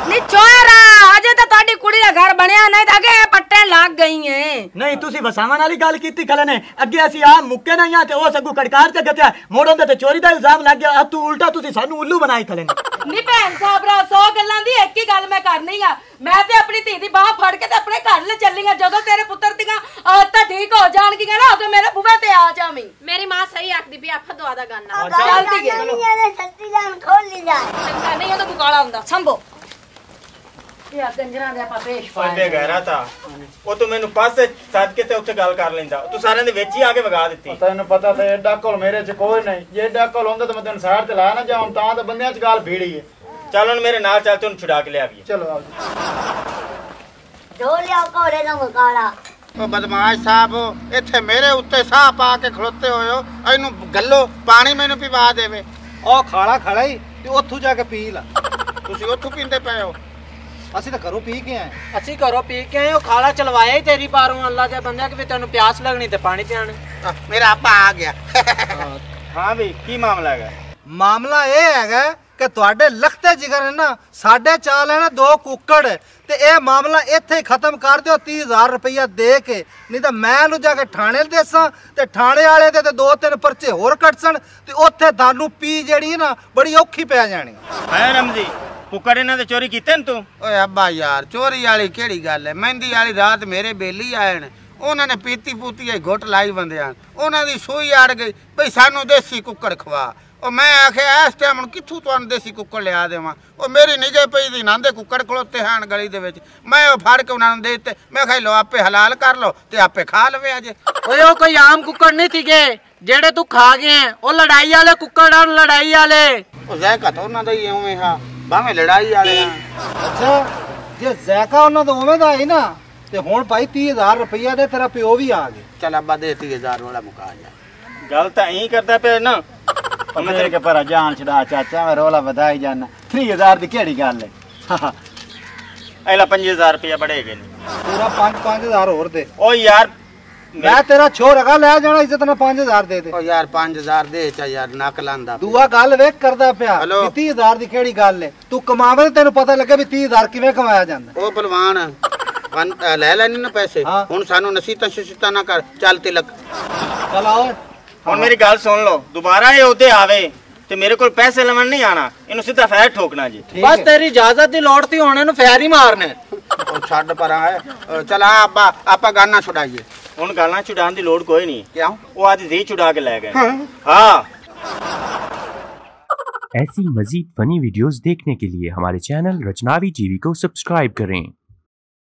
[SPEAKER 7] ਨੀ ਚੋਰਾ ਅਜੇ ਤਾਂ ਤੁਹਾਡੀ ਕੁੜੀ ਦਾ ਘਰ ਬਣਿਆ ਨਹੀਂ ਤਾਂ ਅੱਗੇ ਪੱਟੇ ਲੱਗ ਗਈ ਏ
[SPEAKER 3] ਨਹੀਂ ਤੁਸੀਂ ਵਸਾਵਾਂ ਵਾਲੀ ਗੱਲ ਕੀਤੀ ਖਲੇ ਨੇ। ਅੱਗੇ ਅਸੀਂ ਆ ਮੁੱਕੇ ਨਹੀਂ ਆ ਤੇ ਉਹ ਸਗੂ ਕੜਕਾਰ ਤੇ ਗੱਤਿਆ। ਮੋੜਨ ਦੇ ਤੇ ਚੋਰੀ ਦਾ ਇਲਜ਼ਾਮ ਲੱਗ ਗਿਆ। ਆ ਤੂੰ ਉਲਟਾ ਤੁਸੀਂ ਸਾਨੂੰ ਉੱਲੂ ਬਣਾਈ ਖਲੇ ਨੇ।
[SPEAKER 7] ਨੀ ਭੈਣ ਸਾਬਰਾ 100 ਗੱਲਾਂ ਦੀ ਇੱਕ ਹੀ ਗੱਲ ਮੈਂ ਕਰਨੀ ਆ। ਮੈਂ ਤੇ ਆਪਣੀ ਧੀ ਦੀ ਬਾਹ ਫੜ ਕੇ ਤੇ ਆਪਣੇ ਘਰ ਲੈ ਚੱਲੀ ਆ ਜਦੋਂ ਤੇਰੇ ਪੁੱਤਰ ਦੀਆਂ ਆਦਤਾਂ ਠੀਕ ਹੋ ਜਾਣਗੀਆਂ ਨਾ ਉਦੋਂ ਮੇਰੇ ਬੂਹੇ ਤੇ ਆ ਜਾਵੀਂ।
[SPEAKER 9] ਮੇਰੀ ਮਾਂ ਸਹੀ ਆਖਦੀ ਵੀ ਆਫਤ ਦਵਾ ਦਾ ਗਾਨਾ
[SPEAKER 7] ਚੱਲਦੀ ਹੈ।
[SPEAKER 13] ਨੇ ਸੱਤੀ ਜਾਨ ਖੋਲ ਲਈ
[SPEAKER 9] ਚੰਗਾ ਨਹੀਂ ਉਹਦਾ ਬੁਕਾਲਾ ਹੁੰਦਾ। ਸੰਭੋ।
[SPEAKER 7] ਇਹ ਕੰਜਰਾਂ ਦੇ ਆਪਾਂ ਪੇਸ਼
[SPEAKER 8] ਓਏ ਗਹਿਰਾ ਤਾਂ। ਉਹ ਤੂੰ ਮੈਨੂੰ ਪਾਸੇ ਸੱਦ ਕੇ ਤੇ ਉੱਥੇ ਗੱਲ ਕਰ ਲੈਂਦਾ। ਤੂੰ ਸਾਰਿਆਂ ਦੇ ਵਿੱਚ ਹੀ ਆ ਕੇ ਵਗਾ ਦਿੱਤੀ।
[SPEAKER 2] ਤੈਨੂੰ ਪਤਾ ਤੇ ਐਡਾ ਕੋਲ ਮੇਰੇ ਚ ਕੋਈ ਨਹੀਂ। ਜੇ ਐਡਾ ਕੋਲ ਹੁੰਦਾ ਤਾਂ ਮੈਂ ਤੈਨੂੰ ਸਾਈਡ ਤੇ ਲਾਇਆ ਨਾ ਜਾਉਂ ਤਾਂ ਤਾਂ ਬੰਦਿਆਂ ਚ ਗੱਲ ਭੀੜੀ ਏ।
[SPEAKER 8] ਚੱਲ ਹੁਣ ਮੇਰੇ ਨਾਲ ਚੱਲ ਤੈਨੂੰ ਛੁਡਾ ਕੇ ਲਿਆਵੀਏ
[SPEAKER 2] ਚਲੋ ਆਓ
[SPEAKER 13] ਢੋਲ ਲਿਆ ਕੋੜੇ ਦਾ ਮੁਕਾਲਾ
[SPEAKER 5] ਉਹ ਬਦਮਾਸ਼ ਸਾਹਿਬ ਇੱਥੇ ਮੇਰੇ ਉੱਤੇ ਸਾਹ ਪਾ ਕੇ ਖਲੋਤੇ ਹੋਏ ਹੋ। ਇਹਨੂੰ ਗੱਲੋ ਪਾਣੀ ਮੈਨੂੰ ਪਿਵਾ ਦੇਵੇ।
[SPEAKER 1] ਉਹ ਖਾਲਾ ਖੜਾ ਹੀ ਤੇ ਉੱਥੋਂ ਜਾ ਕੇ ਪੀ ਲਾ।
[SPEAKER 5] ਤੁਸੀਂ ਉੱਥੋਂ ਪੀਂਦੇ ਪਏ ਹੋ।
[SPEAKER 1] ਅਸੀਂ ਤਾਂ ਘਰੋਂ ਪੀ ਕੇ ਆਏ।
[SPEAKER 4] ਅਸੀਂ ਘਰੋਂ ਪੀ ਕੇ ਆਏ ਉਹ ਖਾਲਾ ਚਲਵਾਇਆ ਹੀ ਤੇਰੀ ਬਾਰੋਂ ਅੱਲਾ ਦੇ ਬੰਦਿਆਂ ਕਿ ਵੀ ਤੈਨੂੰ ਪਿਆਸ ਲੱਗਣੀ ਤੇ ਪਾਣੀ ਪਿਆਣਾ
[SPEAKER 5] ਮੇਰਾ ਆਪਾ ਆ ਗਿਆ।
[SPEAKER 8] ਹਾਂ ਵੀ ਕੀ ਮਾਮਲਾ ਹੈਗਾ?
[SPEAKER 1] ਮਾਮਲਾ ਇਹ ਹੈਗਾ ਕਿ ਤੁਹਾਡੇ ਲਖਤੇ ਜਿਗਰ ਨੇ ਨਾ ਸਾਡੇ ਚਾਲ ਹੈ ਨਾ ਦੋ ਕੁੱਕੜ। ਤੇ ਇਹ ਮਾਮਲਾ ਇੱਥੇ ਹੀ ਖਤਮ ਕਰ ਦਿਓ 30000 ਰੁਪਇਆ ਦੇ ਕੇ। ਨਹੀਂ ਤਾਂ ਮੈਂ ਇਹਨੂੰ ਜਾ ਕੇ ਥਾਣੇ ਦੇਸਾਂ ਤੇ ਥਾਣੇ ਵਾਲੇ ਦੇ ਤੇ ਦੋ ਤਿੰਨ ਪਰਚੇ ਹੋਰ ਕੱਟਸਣ ਤੇ ਉੱਥੇ ਤੁਹਾਨੂੰ ਪੀ ਜਿਹੜੀ ਹੈ ਨਾ ਬੜੀ ਔਖੀ ਪੈ ਜਾਣੀ।
[SPEAKER 8] ਹੈ ਰਮਜੀ ਕੁੱਕੜ ਇਹਨਾਂ ਦੇ ਚੋਰੀ ਕੀਤੇ ਨੇ ਤੂੰ?
[SPEAKER 5] ਓਏ ਅੱਬਾ ਯਾਰ ਚੋਰੀ ਵਾਲੀ ਕਿਹੜੀ ਗੱਲ ਹੈ? ਮਹਿੰਦੀ ਵਾਲੀ ਰਾਤ ਮੇਰੇ ਬੇਲੀ ਆਏ ਨੇ। ਉਹਨਾਂ ਨੇ ਪੀਤੀ ਪੂਤੀ ਇਹ ਘੁੱਟ ਲਾਈ ਬੰਦਿਆਂ ਉਹਨਾਂ ਦੀ ਸੂਈ ਅੜ ਗਈ ਭਈ ਸਾਨੂੰ ਦੇਸੀ ਕੁੱਕੜ ਖਵਾ। ਉਹ ਮੈਂ ਆਖਿਆ ਇਸ ਟਾਈਮ ਹੁਣ ਕਿੱਥੋਂ ਤੁਹਾਨੂੰ ਦੇਸੀ ਕੁੱਕੜ ਲਿਆ ਦੇਵਾਂ? ਉਹ ਮੇਰੀ ਨਿਗੇ ਪਈ ਦੀ ਨਾਂਦੇ ਕੁੱਕੜ ਖਲੋਤੇ ਹਨ ਗਲੀ ਦੇ ਵਿੱਚ। ਮੈਂ ਉਹ ਫੜ ਕੇ ਉਹਨਾਂ ਨੂੰ ਦੇ ਦਿੱਤੇ। ਮੈਂ ਕਿਹਾ ਲੋ ਆਪੇ ਹਲਾਲ ਕਰ ਲੋ ਤੇ ਆਪੇ ਖਾ ਲਵੇ ਅਜੇ।
[SPEAKER 4] ਓਏ ਉਹ ਕੋਈ ਆਮ ਕੁੱਕੜ ਨਹੀਂ ਸੀਗੇ। ਜਿਹੜੇ ਤੂੰ ਖਾ ਗਏ ਉਹ ਲੜਾਈ ਵਾਲੇ ਕੁੱਕੜ ਹਨ ਲੜਾਈ ਵਾਲੇ।
[SPEAKER 5] ਉਹ ਜ਼ੈਕਾ ਤਾਂ ਉਹਨਾਂ ਦਾ ਹੀ ਐਵੇਂ ਹਾਂ ਭਾਵੇਂ ਲੜਾਈ ਵਾਲੇ ਆ।
[SPEAKER 1] ਅੱਛਾ ਜੇ ਜ਼ੈਕਾ ਉਹਨਾਂ ਦਾ ਉਵੇਂ ਦਾ ਹੈ ਨਾ ਤੇ ਹੁਣ ਭਾਈ 30000 ਰੁਪਇਆ ਦੇ ਤੇਰਾ ਪਿਓ ਵੀ ਆ ਗਿਆ।
[SPEAKER 5] ਚਲ ਅੱਬਾ ਦੇ 30000 ਵਾਲਾ ਮੁਕਾ ਜਾ।
[SPEAKER 8] ਗੱਲ ਤਾਂ ਐਂ ਕਰਦਾ ਪਿਆ ਨਾ
[SPEAKER 2] ਮੈਂ ਤੇਰੇ ਕੇ ਪਰ ਜਾਨ ਛਡਾ ਚਾਚਾ ਮੈਂ ਰੋਲਾ ਵਧਾਈ ਜਾਨਾ। 3000 ਦੀ ਕਿਹੜੀ ਗੱਲ ਹੈ
[SPEAKER 8] ਐਲਾ 5000 ਰੁਪਇਆ ਬੜੇ ਗਏ ਨੇ।
[SPEAKER 1] ਪੂਰਾ 5 5000 ਹੋਰ ਦੇ।
[SPEAKER 8] ਓ ਯਾਰ
[SPEAKER 1] ਮੈਂ ਤੇਰਾ ਛੋਰ ਹੈਗਾ ਲੈ ਜਾਣਾ ਇੱਜ਼ਤ ਨਾਲ 5000 ਦੇ ਦੇ।
[SPEAKER 5] ਓ ਯਾਰ 5000 ਦੇ ਚਾ ਯਾਰ ਨੱਕ ਲਾਂਦਾ
[SPEAKER 1] ਦੂਆ ਗੱਲ ਵੇਖ ਕਰਦਾ ਪਿਆ ਵੀ 30000 ਦੀ ਕਿਹੜੀ ਗੱਲ ਹੈ ਤੂੰ ਕਮਾਵੇਂ ਤੈਨੂੰ ਪਤਾ ਲੱਗੇ ਵੀ 30000 ਕਿਵੇਂ ਕਮਾਇਆ ਜਾਂਦਾ।
[SPEAKER 5] ਉਹ ਪਹਿਲਵਾਨ ਅ, ਲੈ ਲੈਣੀ ਨਾ ਪੈਸੇ। ਹੁਣ ਸਾਨੂੰ ਨਸੀਤਾਂ ਸ਼ਸੀਤਾਂ ਨਾ ਕਰ। ਚੱਲ ਤਿਲਕ।
[SPEAKER 1] ਚਲ ਆਓ।
[SPEAKER 8] ਹੁਣ ਮੇਰੀ ਗੱਲ ਸੁਣ ਲਓ ਦੁਬਾਰਾ ਇਹ ਉੱਤੇ ਆਵੇ ਤੇ ਮੇਰੇ ਕੋਲ ਪੈਸੇ ਲੈਣ ਨਹੀਂ ਆਣਾ ਇਹਨੂੰ ਸਿੱਧਾ ਫੈਰ ਠੋਕਣਾ ਜੀ
[SPEAKER 4] ਬਸ ਤੇਰੀ ਇਜਾਜ਼ਤ ਦੀ ਲੋੜ ਤੀ ਹੁਣ ਇਹਨੂੰ ਫੈਰ ਹੀ ਮਾਰਨੇ
[SPEAKER 5] ਉਹ ਛੱਡ ਪਰਾਂ ਹੈ ਅ, ਚੱਲ ਆ ਆਪਾਂ ਆਪਾਂ ਗਾਣਾ ਛੁਡਾਈਏ
[SPEAKER 8] ਹੁਣ ਗਾਲਾਂ ਛੁਡਾਉਣ ਦੀ ਲੋੜ ਕੋਈ ਨਹੀਂ
[SPEAKER 5] ਕਿਉਂ
[SPEAKER 8] ਉਹ ਆਦੀ ਧੀ ਛੁਡਾ ਕੇ ਲੈ ਗਏ
[SPEAKER 5] ਹਾਂ।
[SPEAKER 8] ਹਾਂ
[SPEAKER 14] ऐसी मजीद फनी वीडियोस देखने के लिए हमारे चैनल रचनावी टीवी को सब्सक्राइब करें